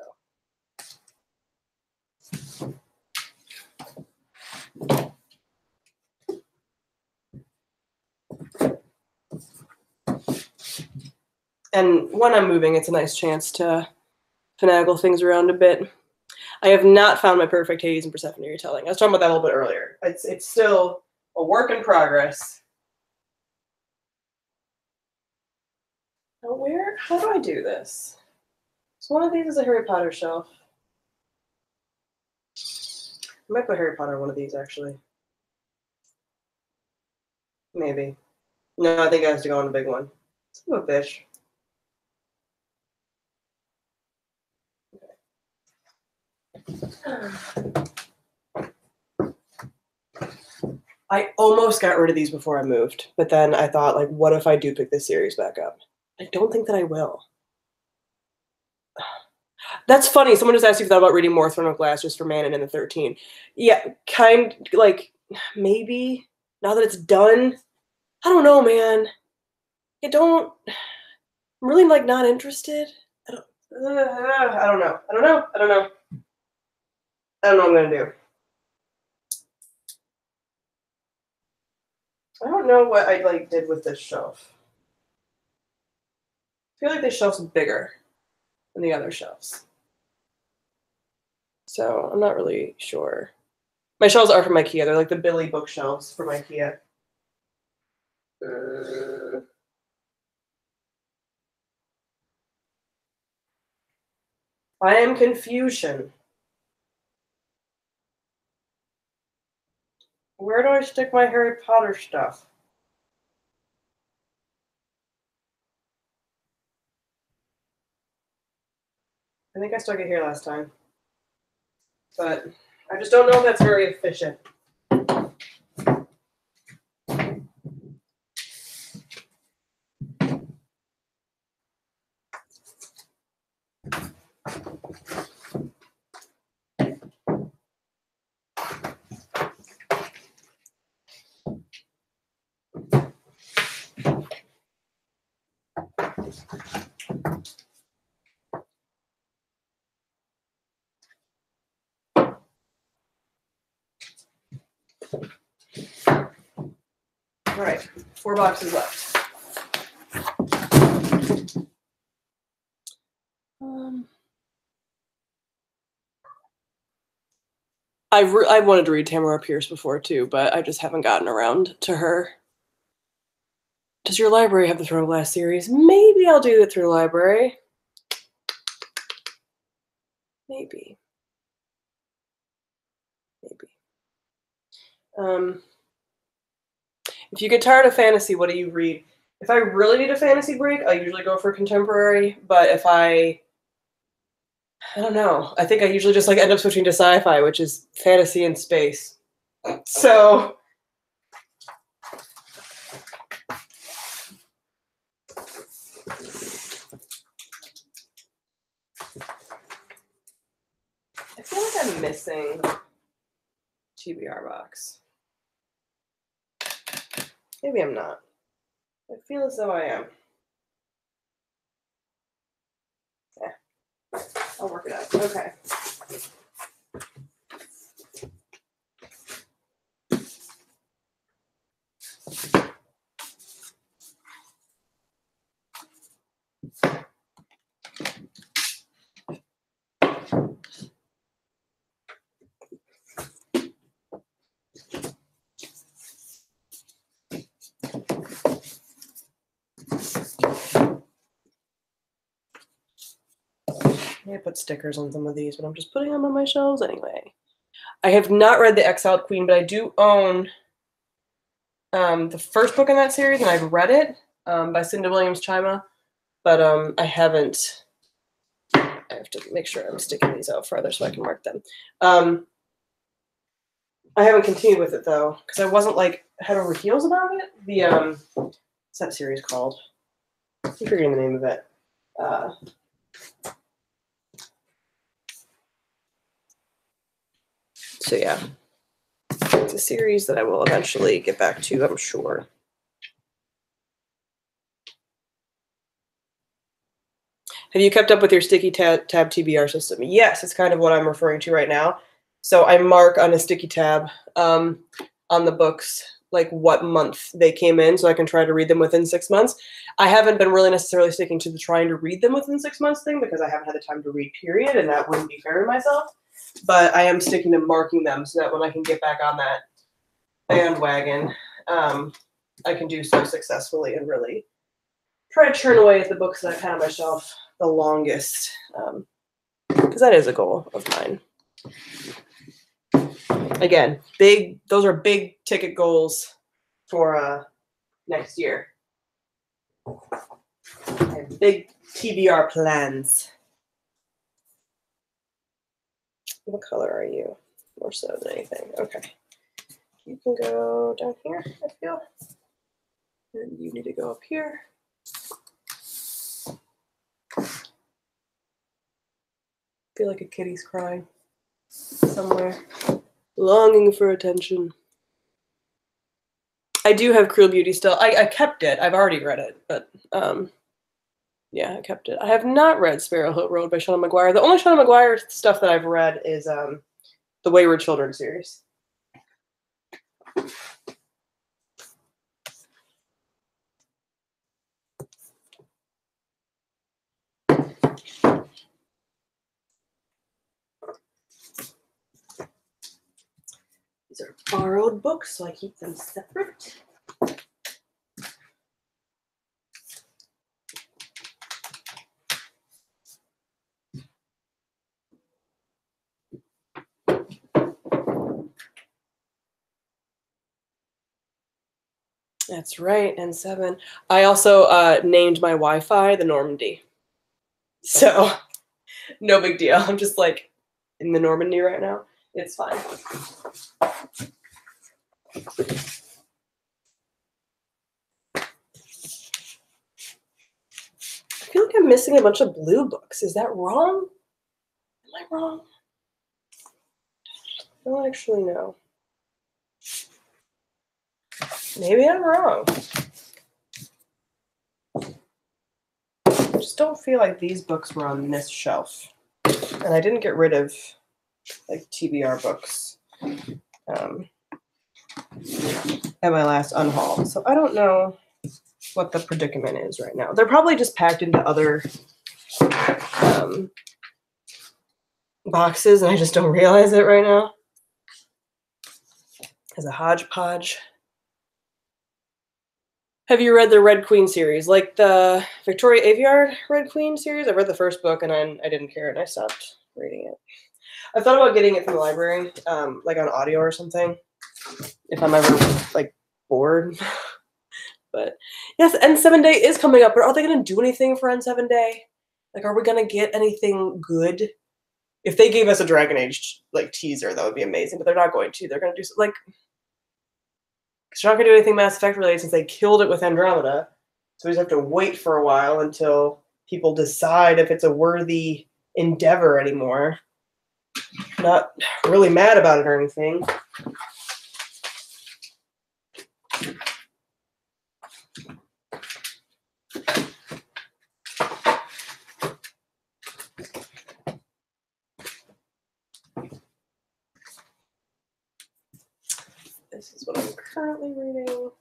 And when I'm moving, it's a nice chance to finagle things around a bit. I have not found my perfect Hades and Persephone retelling. I was talking about that a little bit earlier. It's it's still a work in progress. Now where? How do I do this? So one of these is a Harry Potter shelf. I might put Harry Potter on one of these actually. Maybe. No, I think it has to go on the big one. Son of a fish. I almost got rid of these before I moved, but then I thought, like, what if I do pick this series back up? I don't think that I will. That's funny. Someone just asked you if you thought about reading more Throne of Glass just for Manon and the 13. Yeah, kind like maybe now that it's done. I don't know, man. I don't. I'm really like not interested. I don't. Uh, I don't know. I don't know. I don't know. I don't know what I'm gonna do. I don't know what I like did with this shelf. I feel like this shelf's bigger than the other shelves. So I'm not really sure. My shelves are from IKEA. They're like the Billy bookshelves from IKEA. Uh, I am confusion. Where do I stick my Harry Potter stuff? I think I stuck it here last time. But I just don't know if that's very efficient. All right, four boxes left. Um, I've re- I wanted to read Tamora Pierce before too, but I just haven't gotten around to her. Does your library have the Throne Glass series? Maybe I'll do it through library. Maybe. Maybe. Um, if you get tired of fantasy, what do you read? If I really need a fantasy break, I usually go for contemporary. But if I, I don't know, I think I usually just like end up switching to sci-fi, which is fantasy and space. So. I feel like I'm missing TBR box. Maybe I'm not. I feel as though I am. Yeah. I'll work it out. Okay. I put stickers on some of these, but I'm just putting them on my shelves anyway. I have not read The Exiled Queen, but I do own um, the first book in that series, and I've read it um, by Cinda Williams Chima, but um, I haven't. I have to make sure I'm sticking these out farther so I can mark them. Um, I haven't continued with it though, because I wasn't like head over heels about it. The um, what's that series called? I'm forgetting the name of it. Uh, So yeah, it's a series that I will eventually get back to, I'm sure. Have you kept up with your sticky tab, tab TBR system? Yes, it's kind of what I'm referring to right now. So I mark on a sticky tab um, on the books like what month they came in so I can try to read them within six months. I haven't been really necessarily sticking to the trying to read them within six months thing because I haven't had the time to read, period, and that wouldn't be fair to myself. But I am sticking to marking them so that when I can get back on that bandwagon, um, I can do so successfully and really try to churn away at the books that I've had on my shelf the longest. Because that is a goal of mine. Again, big those are big ticket goals for uh next year. I have big TBR plans. What color are you? More so than anything. Okay. You can go down here, I feel. And you need to go up here. feel like a kitty's crying somewhere, longing for attention. I do have Cruel Beauty still. I, I kept it. I've already read it, but um, yeah, I kept it. I have not read Sparrow Road by Seanan McGuire. The only Seanan McGuire stuff that I've read is um, the Wayward Children series. These are borrowed books, so I keep them separate. That's right, and seven. I also uh, named my Wi-Fi the Normandy, so no big deal. I'm just like in the Normandy right now. It's fine. I feel like I'm missing a bunch of blue books. Is that wrong? Am I wrong? I don't actually know. Maybe I'm wrong. I just don't feel like these books were on this shelf. And I didn't get rid of like TBR books um, at my last unhaul. So I don't know what the predicament is right now. They're probably just packed into other um, boxes and I just don't realize it right now. As a hodgepodge. Have you read the Red Queen series, like the Victoria Aveyard Red Queen series? I read the first book and I, I didn't care and I stopped reading it. I thought about getting it from the library, um, like on audio or something, if I'm ever like bored. but yes, N7 Day is coming up, but are they going to do anything for N7 Day? Like, are we going to get anything good? If they gave us a Dragon Age like teaser, that would be amazing. But they're not going to. They're going to do like because they're not to do anything Mass Effect related since they killed it with Andromeda. So we just have to wait for a while until people decide if it's a worthy endeavor anymore. Not really mad about it or anything. This is what I'm currently reading.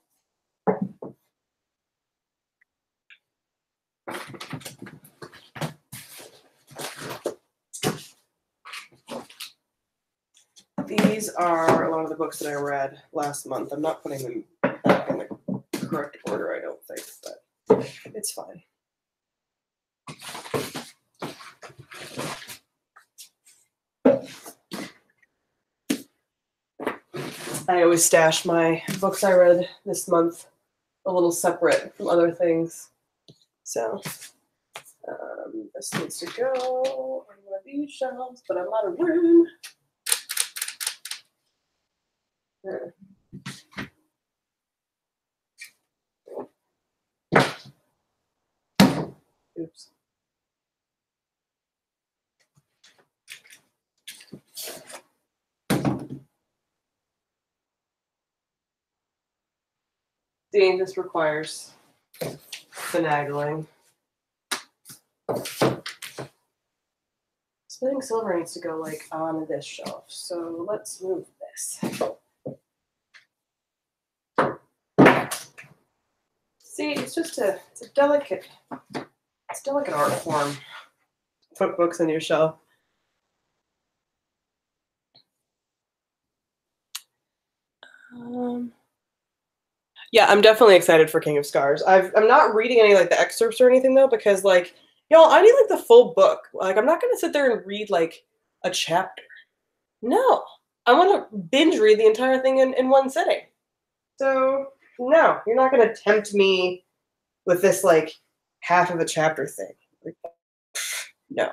These are a lot of the books that I read last month. I'm not putting them back in the correct order, I don't think, but it's fine. I always stash my books I read this month a little separate from other things. So um, this needs to go on one of these shelves, but I'm out of room. Oops. Dean, this requires finagling. Spinning silver needs to go like on this shelf, so let's move this. See, it's just a it's a delicate it's a delicate art form. Put books on your shelf. Um yeah, I'm definitely excited for King of Scars. I've, I'm not reading any like the excerpts or anything though because like y'all, I need like the full book. Like I'm not gonna sit there and read like a chapter. No, I want to binge read the entire thing in, in one sitting. So no, you're not gonna tempt me with this like half of a chapter thing. No,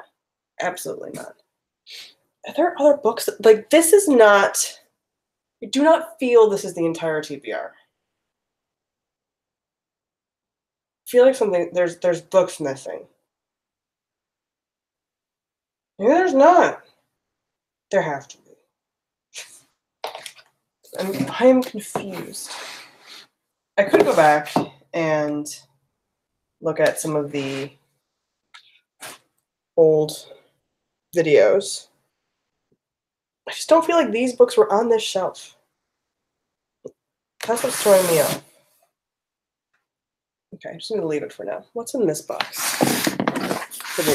absolutely not. Are there other books like this? Is not. I do not feel this is the entire TBR. I feel like something there's there's books missing. Maybe there's not. There have to be. I'm I am confused. I could go back and look at some of the old videos. I just don't feel like these books were on this shelf. That's what's throwing me off. Okay, I'm just gonna leave it for now. What's in this box? Okay,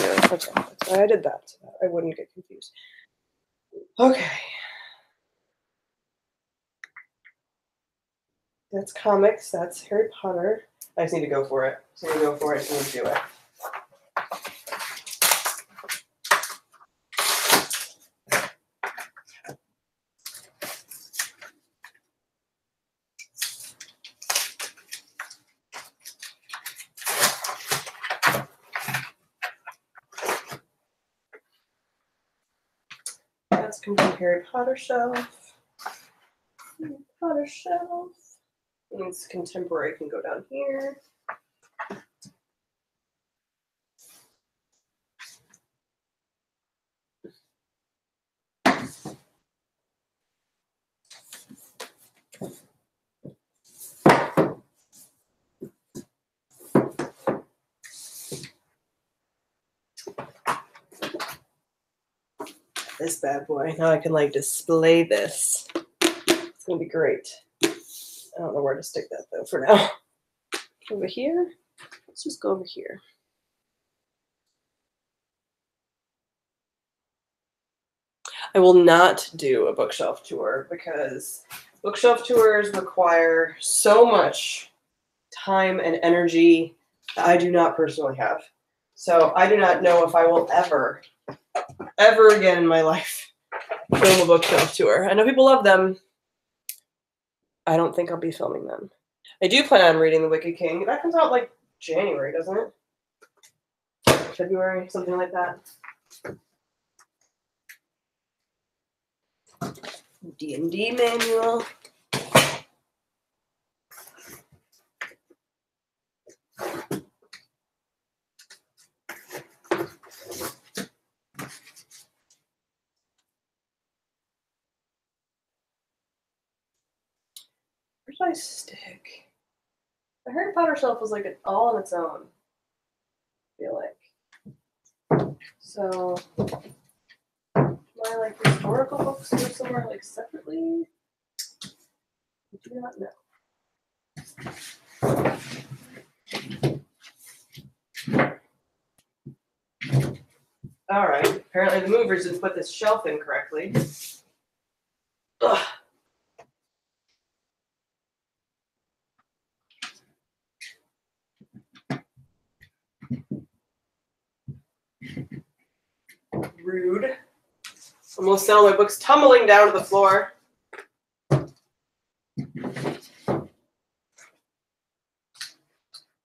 I did that. I wouldn't get confused. Okay. That's comics. That's Harry Potter. I just need to go for it. So I'm gonna go for it and do it. That's gonna be Harry Potter shelf. Harry Potter shelf. It's contemporary can go down here. This bad boy. Now I can like display this. It's gonna be great. I don't know where to stick that though for now. Over here. Let's just go over here. I will not do a bookshelf tour because bookshelf tours require so much time and energy that I do not personally have. So I do not know if I will ever, ever again in my life film a bookshelf tour. I know people love them. I don't think I'll be filming them. I do plan on reading The Wicked King. That comes out like January, doesn't it? February, something like that. D&D manual. I stick? The Harry Potter shelf was like all on its own. I feel like. So my like historical books are somewhere like separately. I do not know. All right. Apparently the movers didn't put this shelf in correctly. Ugh. Rude. Almost sent all my books tumbling down to the floor.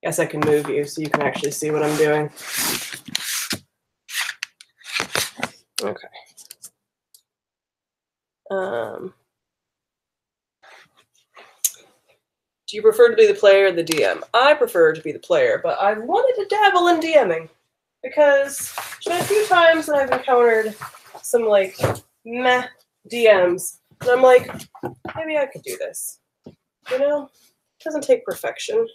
Guess I can move you so you can actually see what I'm doing. Okay. Um, do you prefer to be the player or the DM? I prefer to be the player, but I've wanted to dabble in DMing because a few times I've encountered some like meh DMs. And I'm like, maybe I could do this. You know? It doesn't take perfection.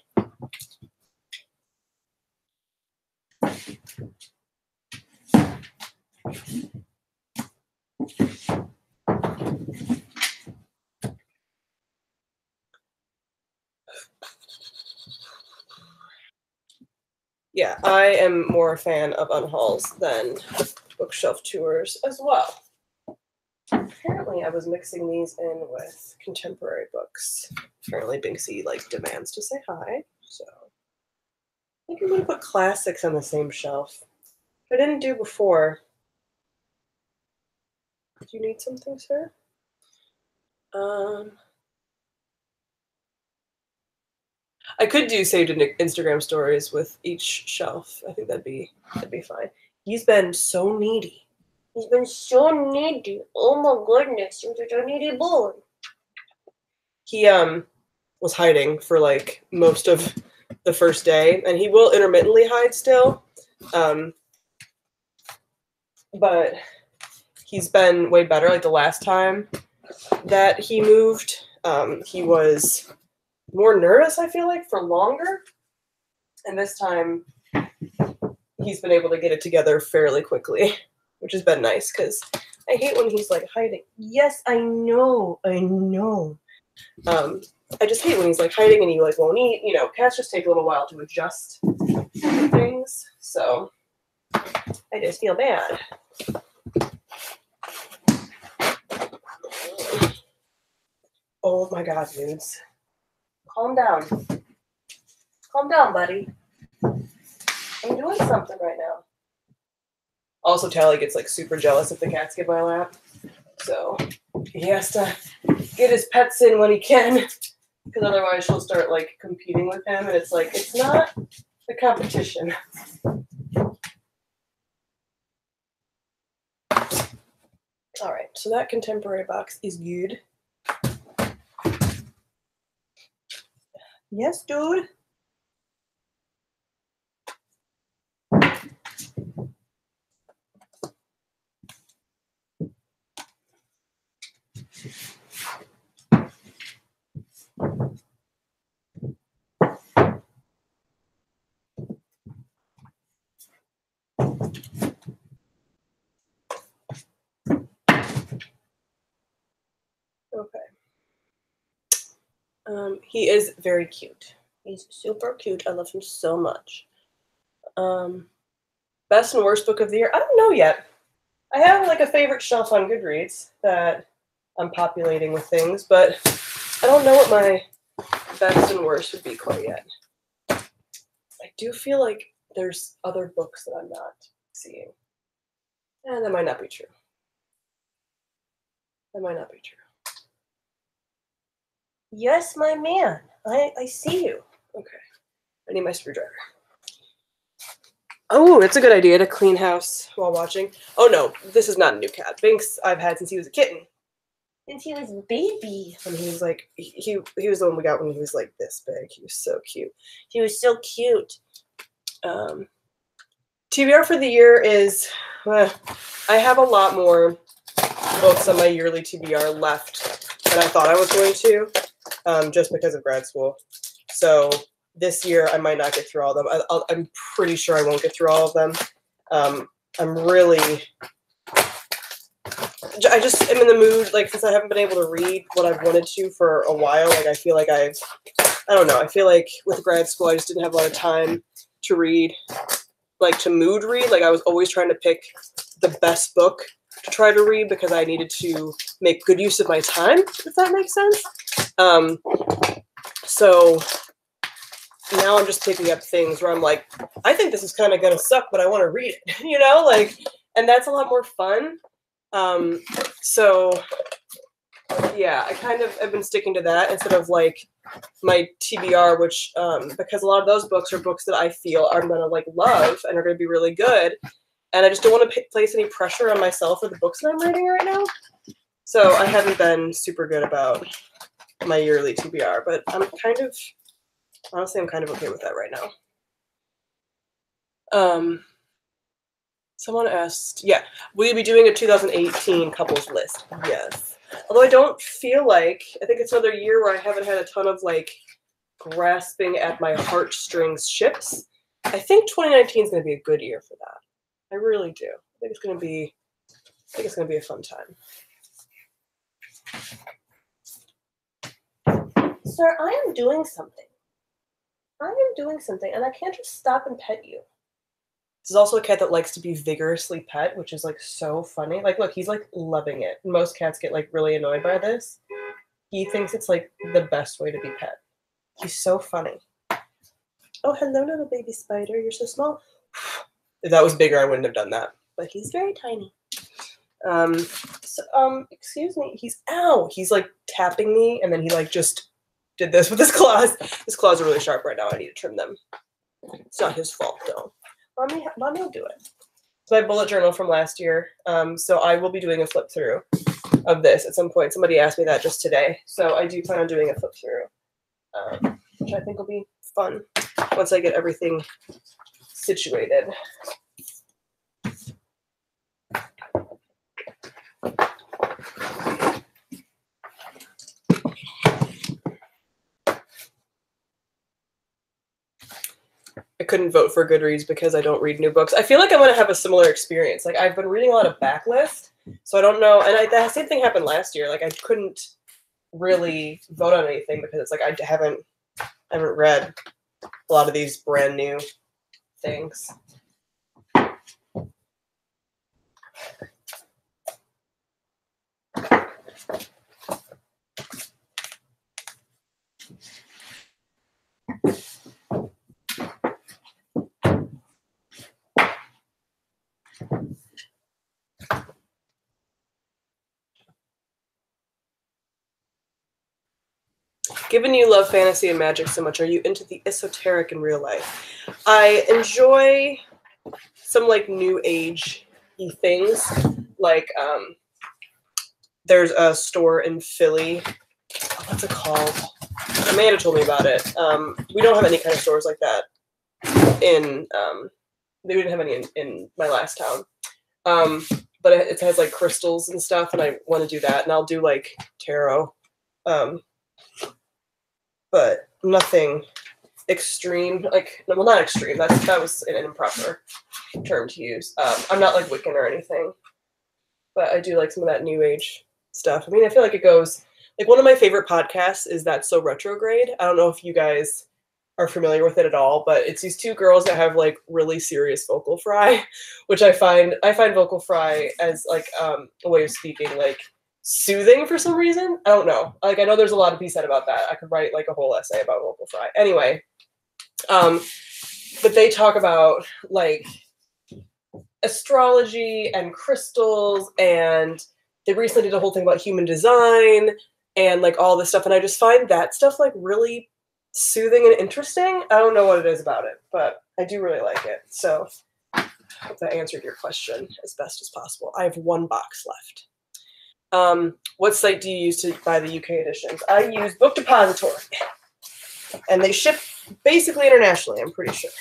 Yeah, I am more a fan of unhauls than bookshelf tours as well. Apparently I was mixing these in with contemporary books. Apparently Binksy like demands to say hi, so I think I'm gonna put classics on the same shelf. I didn't do before. Do you need something, sir? Um, I could do saved in Instagram stories with each shelf. I think that'd be that'd be fine. He's been so needy. He's been so needy. Oh my goodness, you're such a needy boy. He um was hiding for like most of the first day, and he will intermittently hide still. Um, but he's been way better. Like the last time that he moved, um, he was more nervous. I feel like for longer, and this time he's been able to get it together fairly quickly, which has been nice because I hate when he's like hiding. Yes, I know, I know. Um, I just hate when he's like hiding and he like won't eat. You know, cats just take a little while to adjust things, so I just feel bad. Oh my god, dudes. Calm down. Calm down, buddy. I'm doing something right now. Also, Tally gets like super jealous if the cats get my lap. So he has to get his pets in when he can. Because otherwise she'll start like competing with him. And it's like, it's not a competition. All right, so that contemporary box is good. Yes, dude. Okay. Um, he is very cute. He's super cute. I love him so much. Um, best and worst book of the year? I don't know yet. I have like a favorite shelf on Goodreads that I'm populating with things, but I don't know what my best and worst would be quite yet. I do feel like there's other books that I'm not seeing. And that might not be true. That might not be true. Yes, my man. I, I see you. Okay. I need my screwdriver. Oh, it's a good idea to clean house while watching. Oh no, this is not a new cat. Binks I've had since he was a kitten. Since he was a baby. And he was like he he, he was the one we got when he was like this big. He was so cute. He was so cute. Um TBR for the year is uh, I have a lot more books on my yearly TBR left than I thought I was going to, um, just because of grad school. So this year I might not get through all of them. I, I'm pretty sure I won't get through all of them. Um, I'm really, I just am in the mood. Like since I haven't been able to read what I've wanted to for a while, like I feel like I've, I don't know. I feel like with grad school I just didn't have a lot of time to read, like to mood read. Like I was always trying to pick the best book to try to read because I needed to make good use of my time. If that makes sense. Um, so now I'm just picking up things where I'm like, I think this is kind of gonna suck, but I want to read it, you know, like, and that's a lot more fun. Um, so yeah, I kind of have been sticking to that instead of like my TBR, which um, because a lot of those books are books that I feel I'm gonna like love and are gonna be really good, and I just don't want to p- place any pressure on myself or the books that I'm reading right now. So I haven't been super good about my yearly TBR, but I'm kind of honestly I'm kind of okay with that right now. Um, someone asked, yeah, will you be doing a 2018 couples list? Yes. Although I don't feel like I think it's another year where I haven't had a ton of like grasping at my heartstrings ships. I think 2019 is going to be a good year for that. I really do. I think it's going to be. I think it's going to be a fun time. Sir, I am doing something. I am doing something, and I can't just stop and pet you. This is also a cat that likes to be vigorously pet, which is like so funny. Like, look, he's like loving it. Most cats get like really annoyed by this. He thinks it's like the best way to be pet. He's so funny. Oh, hello, little baby spider. You're so small. If that was bigger, I wouldn't have done that. But he's very tiny. Um, so, um, excuse me. He's ow. He's like tapping me, and then he like just did this with his claws. His claws are really sharp right now. I need to trim them. It's not his fault though. Mommy, mommy will do it. It's my bullet journal from last year. Um, so I will be doing a flip through of this at some point. Somebody asked me that just today, so I do plan on doing a flip through, um, which I think will be fun once I get everything situated. I couldn't vote for Goodreads because I don't read new books. I feel like I'm gonna have a similar experience. Like I've been reading a lot of backlist, so I don't know. And I, the same thing happened last year. Like I couldn't really vote on anything because it's like I haven't I haven't read a lot of these brand new things. Given you love fantasy and magic so much, are you into the esoteric in real life? I enjoy some like new age things. Like um there's a store in Philly. What's it called? Amanda told me about it. Um, we don't have any kind of stores like that in um they didn't have any in, in my last town. Um, but it, it has like crystals and stuff, and I want to do that, and I'll do like tarot. Um, but nothing extreme. Like, well, not extreme. That's that was an improper term to use. Um, I'm not like Wiccan or anything, but I do like some of that new age stuff. I mean, I feel like it goes. Like one of my favorite podcasts is That's So Retrograde. I don't know if you guys are familiar with it at all, but it's these two girls that have like really serious vocal fry, which I find I find vocal fry as like um, a way of speaking like soothing for some reason. I don't know. Like I know there's a lot to be said about that. I could write like a whole essay about vocal fry. Anyway, um, but they talk about like astrology and crystals and they recently did a whole thing about human design and like all this stuff and i just find that stuff like really soothing and interesting. I don't know what it is about it but i do really like it. So I hope that answered your question as best as possible. I have one box left. Um, what site do you use to buy the uk editions? I use book depository and they ship basically internationally i'm pretty sure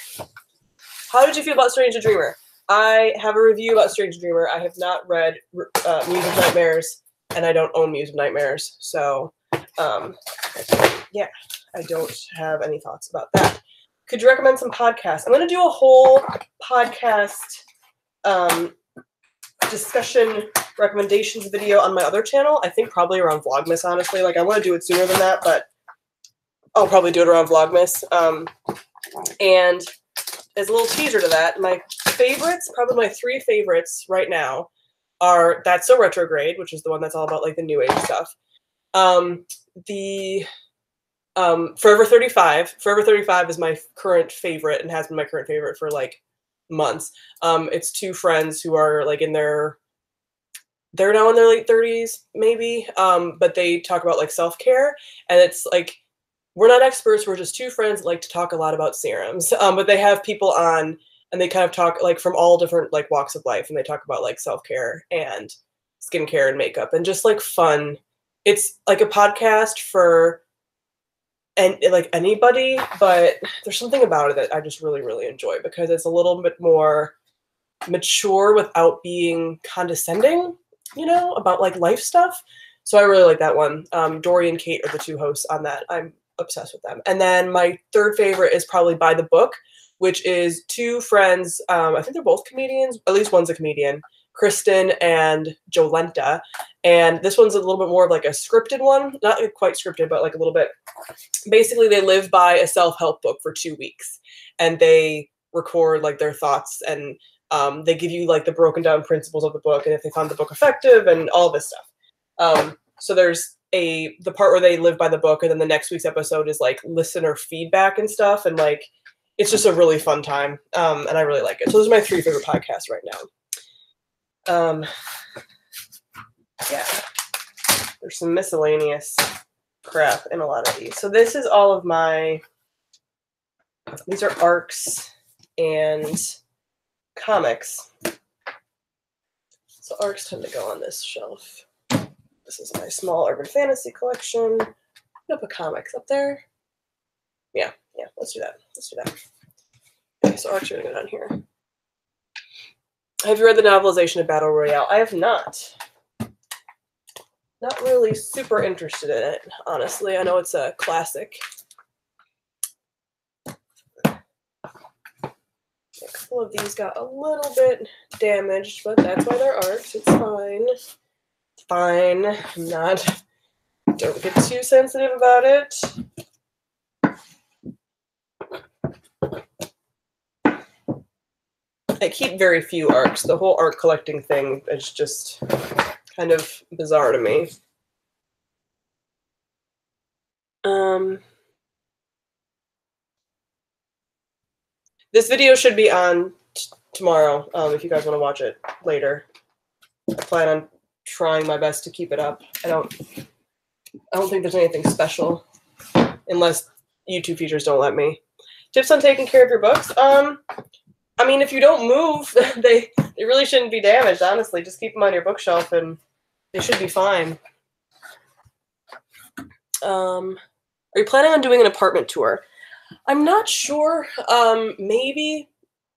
how did you feel about strange dreamer I have a review about Strange Dreamer. I have not read uh, Muse of Nightmares, and I don't own Muse of Nightmares. So, um, yeah, I don't have any thoughts about that. Could you recommend some podcasts? I'm going to do a whole podcast um, discussion recommendations video on my other channel. I think probably around Vlogmas, honestly. Like, I want to do it sooner than that, but I'll probably do it around Vlogmas. Um, and as a little teaser to that, my favorites, probably my three favorites right now, are That's So Retrograde, which is the one that's all about like the new age stuff. Um, the um, Forever 35. Forever 35 is my current favorite and has been my current favorite for like months. Um, it's two friends who are like in their they're now in their late 30s maybe um, but they talk about like self-care and it's like we're not experts we're just two friends that like to talk a lot about serums um, but they have people on and they kind of talk like from all different like walks of life and they talk about like self-care and skincare and makeup and just like fun. It's like a podcast for and like anybody but there's something about it that i just really really enjoy because it's a little bit more mature without being condescending you know about like life stuff. So i really like that one. Um, Doree and kate are the two hosts on that. I'm obsessed with them and then my third favorite is probably by the book which is two friends. Um, I think they're both comedians. At least one's a comedian, Kristen and Jolenta. And this one's a little bit more of like a scripted one, not quite scripted, but like a little bit. Basically, they live by a self help book for two weeks, and they record like their thoughts and um, they give you like the broken down principles of the book and if they found the book effective and all this stuff. Um, so there's a the part where they live by the book and then the next week's episode is like listener feedback and stuff and like it's just a really fun time um, and I really like it. So those are my three favorite podcasts right now. Um, yeah, there's some miscellaneous crap in a lot of these. So this is all of my. These are arcs and comics. So arcs tend to go on this shelf. This is my small urban fantasy collection. I'll put comics up there. Yeah, yeah, let's do that. Let's do that. Okay, so arcs are gonna go down here. Have you read the novelization of Battle Royale? I have not. Not really super interested in it, honestly. I know it's a classic. A couple of these got a little bit damaged, but that's why they're arcs. It's fine. Fine. I'm not. Don't get too sensitive about it. I keep very few arcs. The whole art collecting thing is just kind of bizarre to me. Um, this video should be on tomorrow um, if you guys want to watch it later. I plan on trying my best to keep it up. I don't. I don't think there's anything special, unless YouTube features don't let me. Tips on taking care of your books. Um, I mean, if you don't move, they they really shouldn't be damaged. Honestly, just keep them on your bookshelf and they should be fine. Um, are you planning on doing an apartment tour? I'm not sure. Um, maybe.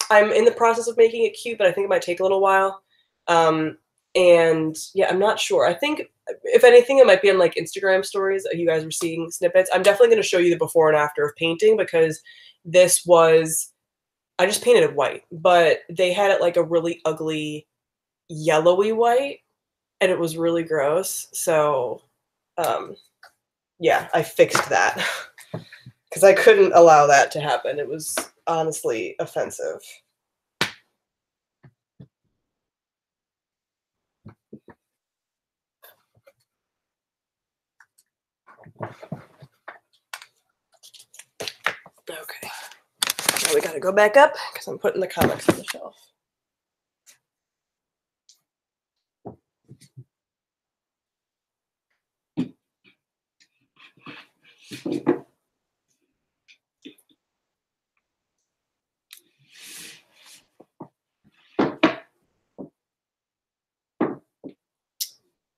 I'm in the process of making it cute, but I think it might take a little while. Um, and yeah, I'm not sure. I think if anything, it might be on like Instagram stories. You guys are seeing snippets. I'm definitely going to show you the before and after of painting because this was. I just painted it white, but they had it like a really ugly yellowy white and it was really gross. So, um, yeah, I fixed that because I couldn't allow that to happen. It was honestly offensive. Okay. Now we gotta go back up because I'm putting the comics on the shelf.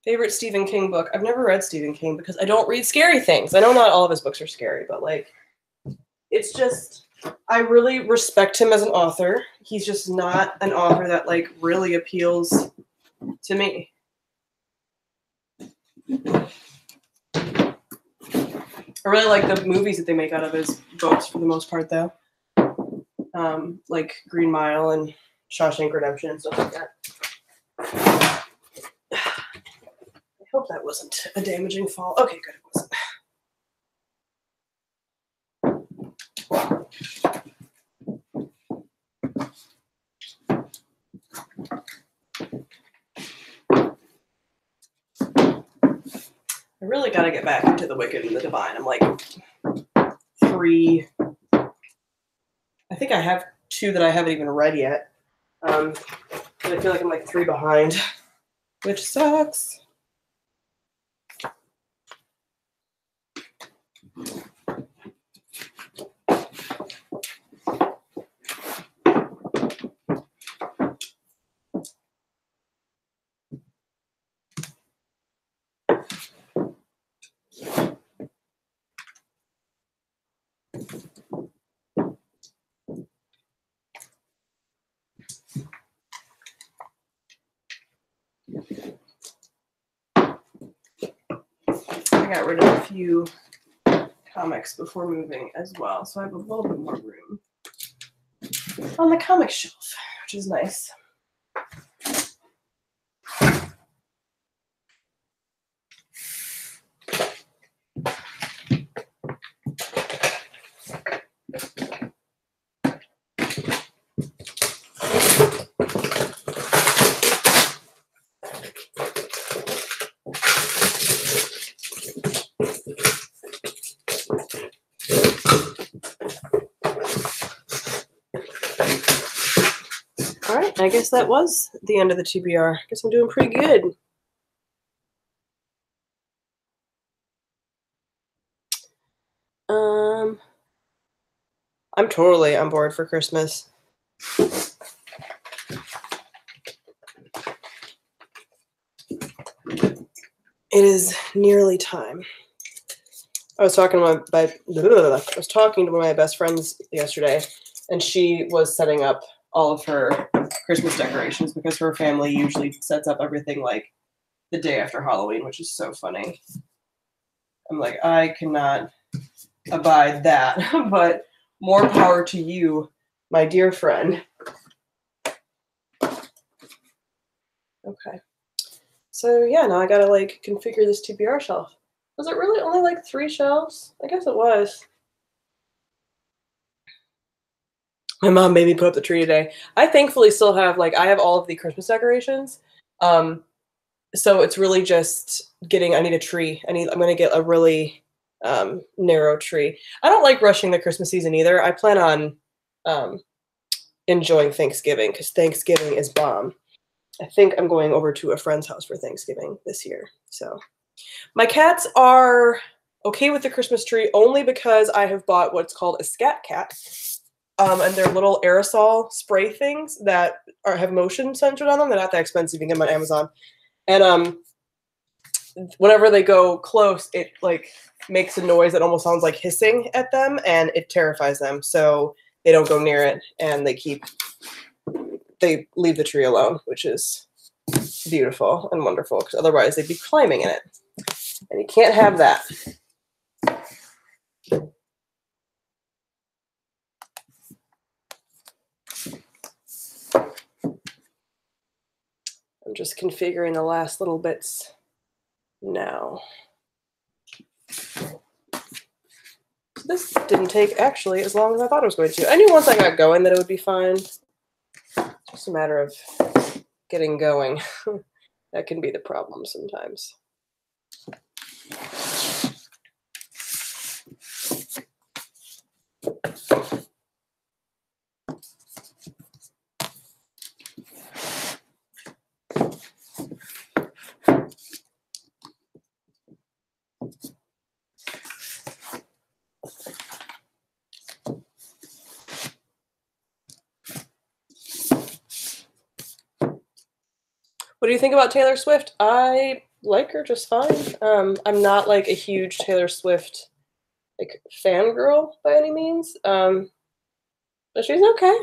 Favorite Stephen King book? I've never read Stephen King because I don't read scary things. I know not all of his books are scary, but like, it's just, I really respect him as an author. He's just not an author that like really appeals to me. I really like the movies that they make out of his books for the most part, though. Um, like Green Mile and Shawshank Redemption and stuff like that. Hope that wasn't a damaging fall. Okay, good, it wasn't. I really got to get back into the Wicked and the Divine. I'm like three. I think I have two that I haven't even read yet. Um, but I feel like I'm like three behind, which sucks. I got rid of a few comics before moving as well, so I have a little bit more room on the comic shelf, which is nice. I guess that was the end of the TBR. I guess I'm doing pretty good. Um, I'm totally on board for Christmas. It is nearly time. I was talking to my, my I was talking to one of my best friends yesterday, and she was setting up all of her Christmas decorations because her family usually sets up everything like the day after Halloween, which is so funny. I'm like, I cannot abide that, but more power to you, my dear friend. Okay. So yeah, now I gotta like configure this TBR shelf. Was it really only like three shelves? I guess it was. My mom made me put up the tree today. I thankfully still have like I have all of the Christmas decorations. Um so it's really just getting I need a tree. I need I'm gonna get a really um narrow tree. I don't like rushing the Christmas season either. I plan on um enjoying Thanksgiving because Thanksgiving is bomb. I think I'm going over to a friend's house for Thanksgiving this year. So my cats are okay with the Christmas tree only because I have bought what's called a scat cat. Um, and they're little aerosol spray things that are have motion sensors on them. They're not that expensive. You can get them on Amazon. And um, whenever they go close, it like makes a noise that almost sounds like hissing at them, and it terrifies them. So they don't go near it, and they keep they leave the tree alone, which is beautiful and wonderful. Because otherwise, they'd be climbing in it, and you can't have that. Just configuring the last little bits now. This didn't take actually as long as I thought it was going to. I knew once I got going that it would be fine. Just a matter of getting going. that can be the problem sometimes. What do you think about Taylor Swift? I like her just fine. Um, I'm not like a huge Taylor Swift like fangirl by any means. Um, but she's okay.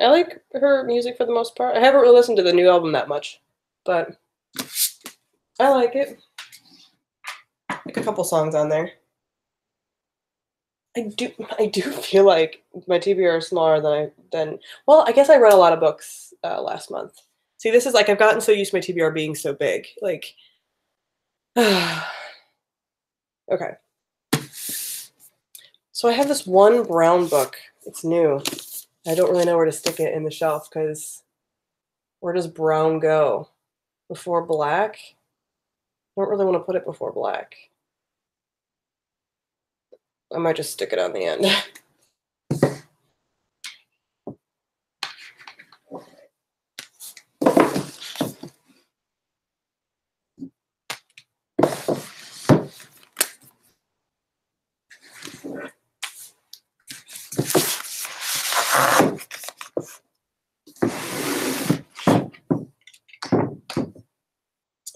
I like her music for the most part. I haven't really listened to the new album that much, but I like it. Like a couple songs on there. I do I do feel like my TBR is smaller than I than well, I guess I read a lot of books uh, last month. See, this is like I've gotten so used to my TBR being so big. Like okay. So I have this one brown book. It's new. I don't really know where to stick it in the shelf because where does brown go? Before black? I don't really want to put it before black. I might just stick it on the end.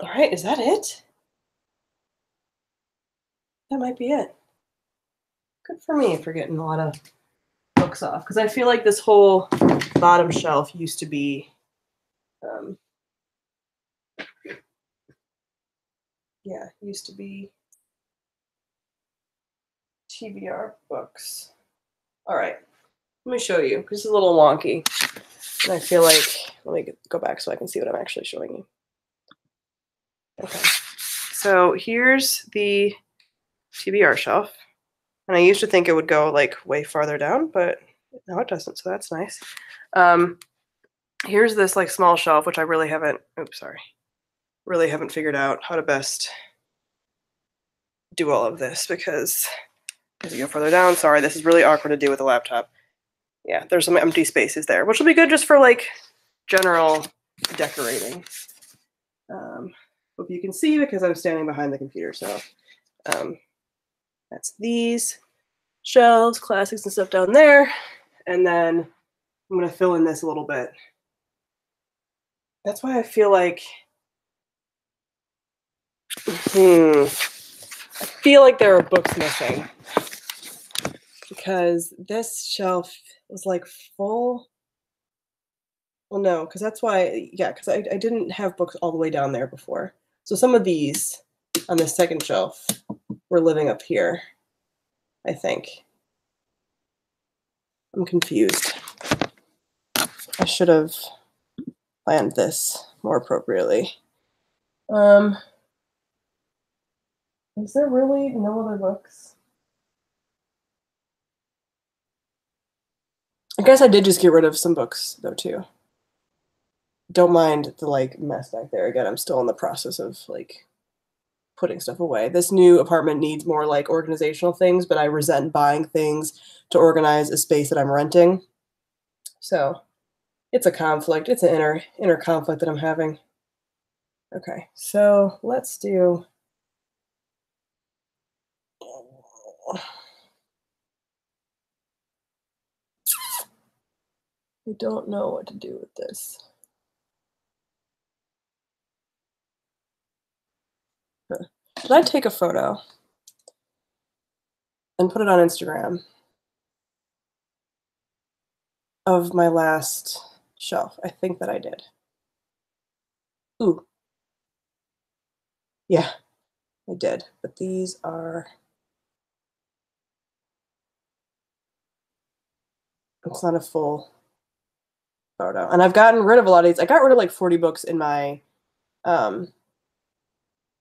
All right, is that it? That might be it. Good for me for getting a lot of books off because I feel like this whole bottom shelf used to be, um, yeah, used to be TBR books. All right, let me show you because it's a little wonky, and I feel like let me go back so I can see what I'm actually showing you. Okay, so here's the TBR shelf. And I used to think it would go like way farther down, but no, it doesn't, so that's nice. Um, here's this like small shelf, which I really haven't, oops, sorry, really haven't figured out how to best do all of this because as you go further down, sorry, this is really awkward to do with a laptop. Yeah, there's some empty spaces there, which will be good just for like general decorating. Um, hope you can see because I'm standing behind the computer. So um, that's these shelves, classics and stuff down there. And then I'm going to fill in this a little bit. That's why I feel like, hmm, I feel like there are books missing because this shelf was like full. Well, no, because that's why, yeah, because I, I didn't have books all the way down there before. So some of these on the second shelf were living up here, I think. I'm confused. I should have planned this more appropriately. Um, is there really no other books? I guess I did just get rid of some books though too. Don't mind the like mess back there. Again, I'm still in the process of like putting stuff away. This new apartment needs more like organizational things, but I resent buying things to organize a space that I'm renting. So it's a conflict. It's an inner inner conflict that I'm having. Okay, so let's do. I don't know what to do with this. Should I take a photo and put it on Instagram of my last shelf? I think that I did. Ooh. Yeah, I did. But these are. It's not a full photo. And I've gotten rid of a lot of these. I got rid of like 40 books in my um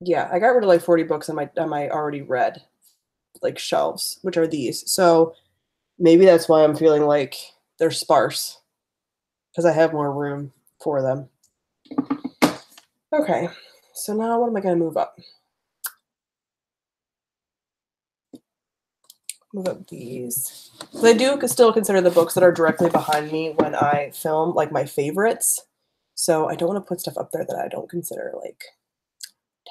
yeah, I got rid of like 40 books on my on my already read like shelves, which are these. So maybe that's why I'm feeling like they're sparse because I have more room for them. Okay, so now what am I going to move up? Move up these. So I do still consider the books that are directly behind me when I film like my favorites. So I don't want to put stuff up there that I don't consider like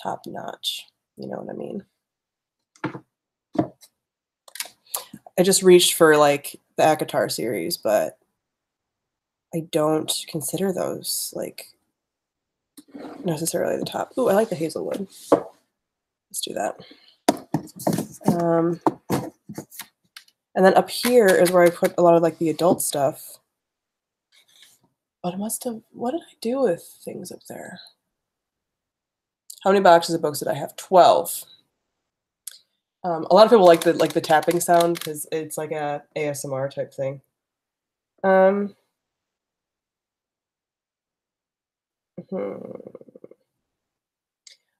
top notch. You know what I mean? I just reached for like the ACOTAR series, but I don't consider those like necessarily the top. Ooh, I like the Hazel Wood. Let's do that. Um, and then up here is where I put a lot of like the adult stuff. But I must have, what did I do with things up there? How many boxes of books did I have? 12. Um, a lot of people like the like the tapping sound because it's like a ASMR type thing. Um, hmm.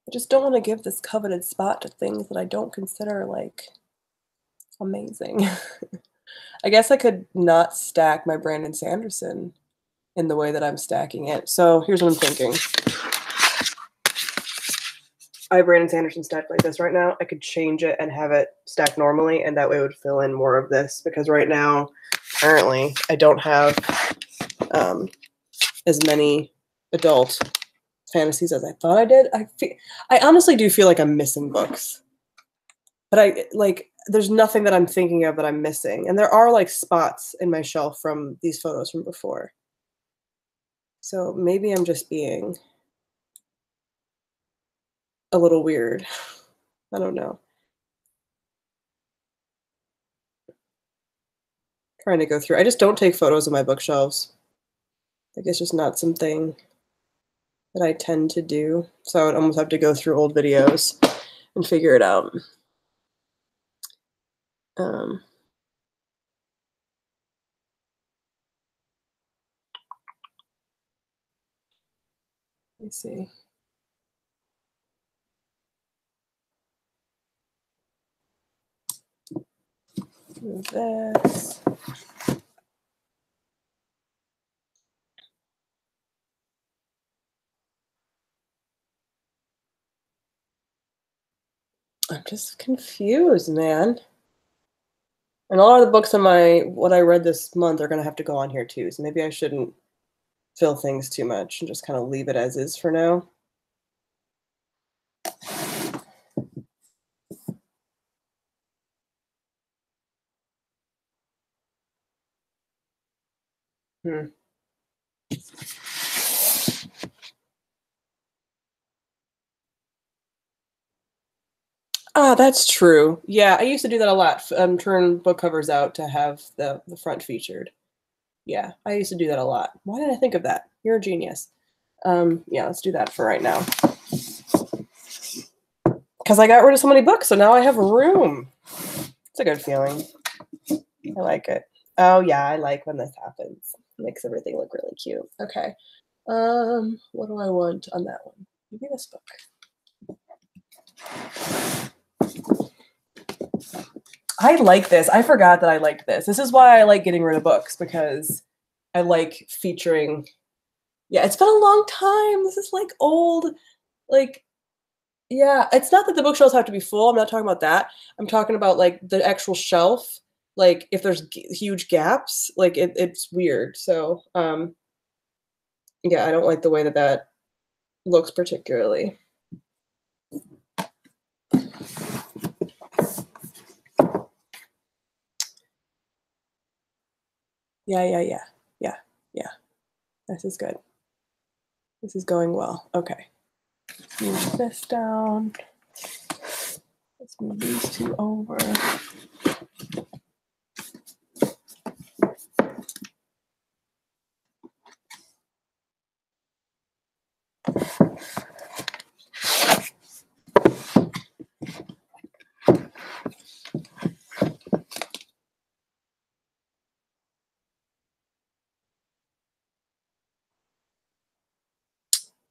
I just don't want to give this coveted spot to things that I don't consider like amazing. I guess I could not stack my Brandon Sanderson in the way that I'm stacking it. So here's what I'm thinking. I have Brandon Sanderson stacked like this right now. I could change it and have it stacked normally, and that way it would fill in more of this because right now, apparently, I don't have um, as many adult fantasies as I thought I did. I feel, I honestly do feel like I'm missing books, but I like there's nothing that I'm thinking of that I'm missing, and there are like spots in my shelf from these photos from before. So maybe I'm just being a little weird. I don't know. Trying to go through. I just don't take photos of my bookshelves. Like it's just not something that I tend to do. So I would almost have to go through old videos and figure it out. Um, let me see. This. I'm just confused, man. And a lot of the books on my what I read this month are gonna have to go on here too. So maybe I shouldn't fill things too much and just kind of leave it as is for now. Hmm. Ah, that's true. Yeah, I used to do that a lot. Um, turn book covers out to have the the front featured. Yeah, I used to do that a lot. Why did I think of that? You're a genius. Um, yeah, let's do that for right now. Because I got rid of so many books, so now I have room. It's a good feeling. I like it. Oh yeah, I like when this happens. Makes everything look really cute. Okay. Um, what do I want on that one? Maybe this book. I like this. I forgot that I liked this. This is why I like getting rid of books because I like featuring. Yeah, it's been a long time. This is like old, like, yeah. It's not that the bookshelves have to be full. I'm not talking about that. I'm talking about like the actual shelf. Like if there's g- huge gaps, like it, it's weird. So, um, yeah, I don't like the way that that looks particularly. Yeah, yeah, yeah, yeah, yeah. This is good. This is going well. Okay. Move this down. Let's move these two over.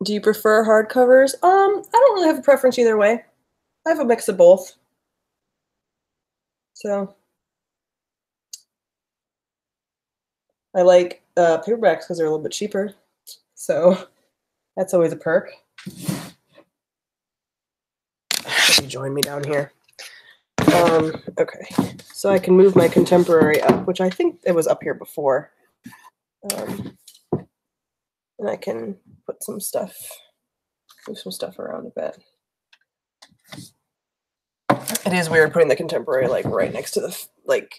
Do you prefer hardcovers? Um, I don't really have a preference either way. I have a mix of both. So I like uh, paperbacks because they're a little bit cheaper. So that's always a perk. You join me down here. Um, okay, so I can move my contemporary up, which I think it was up here before. Um, and I can put some stuff, move some stuff around a bit. It is weird putting the contemporary like right next to the like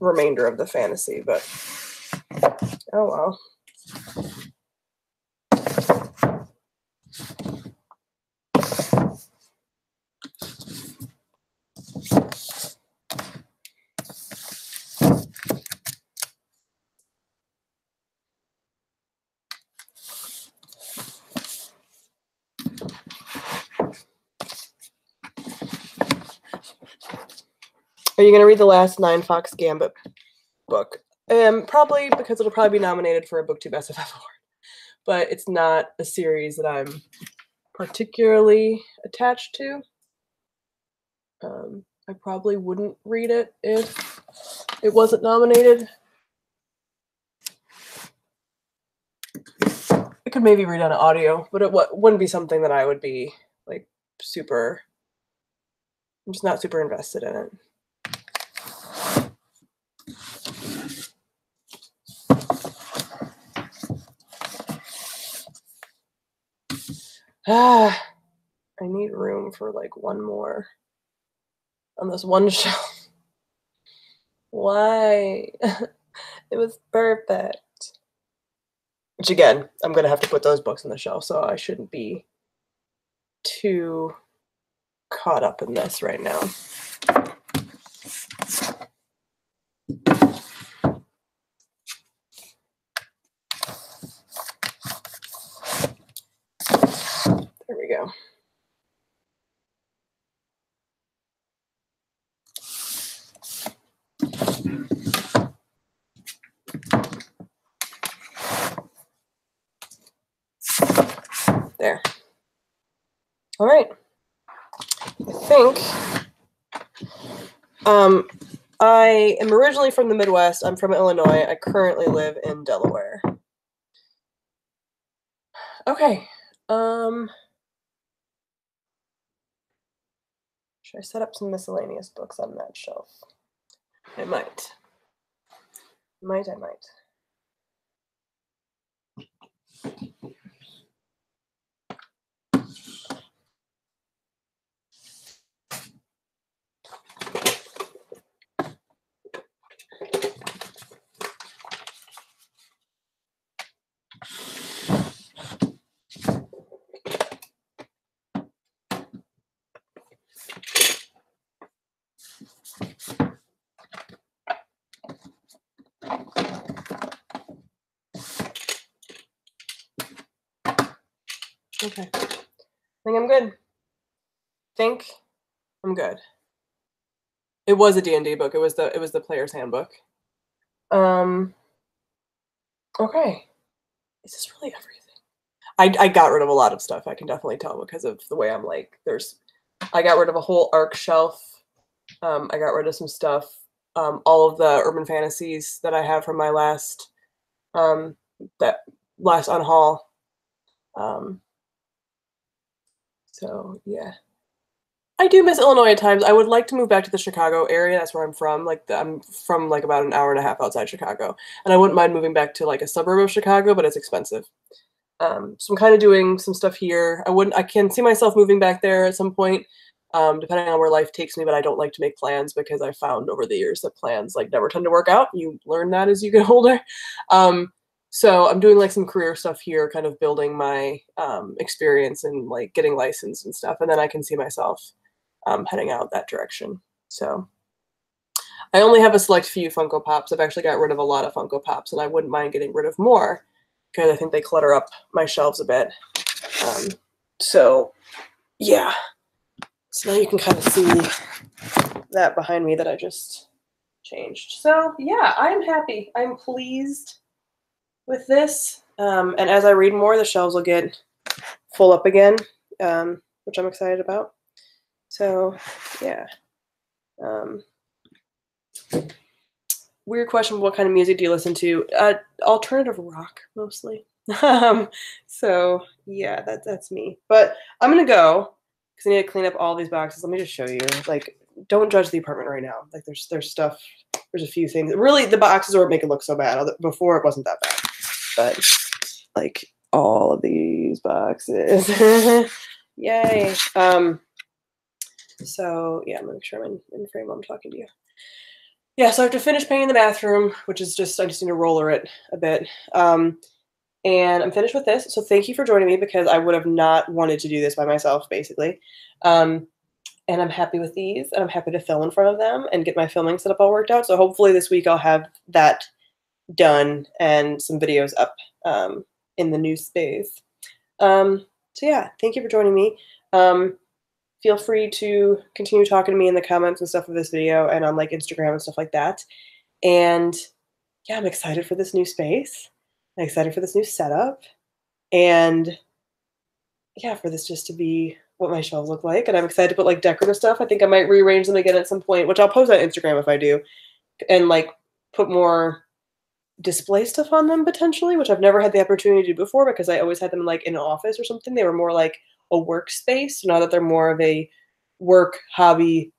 remainder of the fantasy, but oh well. Are you gonna read the last Ninefox Gambit book? Um, probably because it'll probably be nominated for a BookTube SFF award, but it's not a series that I'm particularly attached to. Um, I probably wouldn't read it if it wasn't nominated. I could maybe read on audio, but it wouldn't be something that I would be like super. I'm just not super invested in it. Ah, I need room for like one more on this one shelf. Why? it was perfect. Which again, I'm gonna have to put those books on the shelf, so I shouldn't be too caught up in this right now. There we go. There. All right. I think um, I am originally from the Midwest. I'm from Illinois. I currently live in Delaware. Okay. Um, should I set up some miscellaneous books on that shelf? I might. Might I might. Okay. I think I'm good. Think I'm good. It was a D&D book. It was the it was the player's handbook. Um Okay. Is this really everything? I I got rid of a lot of stuff. I can definitely tell because of the way I'm like there's I got rid of a whole arc shelf. Um I got rid of some stuff. Um all of the urban fantasies that I have from my last um that last unhaul. Um so yeah, I do miss Illinois at times. I would like to move back to the Chicago area. That's where I'm from. Like the, I'm from like about an hour and a half outside Chicago, and I wouldn't mind moving back to like a suburb of Chicago, but it's expensive. Um, so I'm kind of doing some stuff here. I wouldn't. I can see myself moving back there at some point, um, depending on where life takes me. But I don't like to make plans because I found over the years that plans like never tend to work out. You learn that as you get older. Um, so i'm doing like some career stuff here kind of building my um, experience and like getting licensed and stuff and then i can see myself um, heading out that direction. So i only have a select few funko pops. I've actually got rid of a lot of funko pops and i wouldn't mind getting rid of more because i think they clutter up my shelves a bit. Um, so yeah. So now you can kind of see that behind me that i just changed. So yeah i'm happy. I'm pleased with this. Um, and as I read more, the shelves will get full up again, um, which I'm excited about. So, yeah. Um, weird question what kind of music do you listen to? Uh, alternative rock, mostly. um, so, yeah, that, that's me. But I'm going to go because I need to clean up all these boxes. Let me just show you. Like, don't judge the apartment right now. Like, there's there's stuff. There's a few things. Really, the boxes are what make it look so bad. Before, it wasn't that bad but like all of these boxes. Yay. Um, so yeah, I'm gonna make sure I'm in, in frame while I'm talking to you. Yeah, so I have to finish painting the bathroom, which is just I just need to roller it a bit. Um, and I'm finished with this. So thank you for joining me because I would have not wanted to do this by myself, basically. Um, and I'm happy with these, and I'm happy to film in front of them and get my filming set up all worked out. So hopefully this week I'll have that done and some videos up um, in the new space. Um, so yeah, thank you for joining me. Um, feel free to continue talking to me in the comments and stuff of this video and on like Instagram and stuff like that. And yeah, I'm excited for this new space. I'm excited for this new setup. And yeah, for this just to be what my shelves look like. And I'm excited to put like decorative stuff. I think I might rearrange them again at some point, which I'll post on Instagram if I do. And like put more display stuff on them potentially, which I've never had the opportunity to do before because I always had them like in an office or something. They were more like a workspace. Now that they're more of a work hobby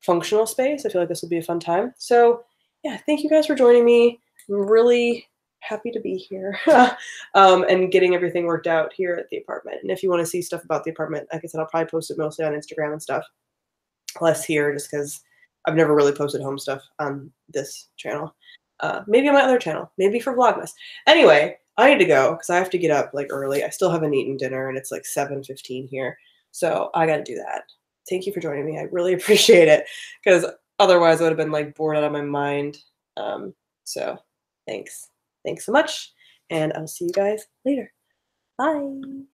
functional space, I feel like this will be a fun time. So yeah, thank you guys for joining me. I'm really happy to be here um, and getting everything worked out here at the apartment. And if you want to see stuff about the apartment, like I said, I'll probably post it mostly on Instagram and stuff. Less here just because I've never really posted home stuff on this channel. Uh, maybe on my other channel, maybe for Vlogmas. Anyway, I need to go because I have to get up like early. I still haven't eaten dinner and it's like 7.15 here. So I got to do that. Thank you for joining me. I really appreciate it because otherwise I would have been like bored out of my mind. Um, so thanks. Thanks so much. And I'll see you guys later. Bye.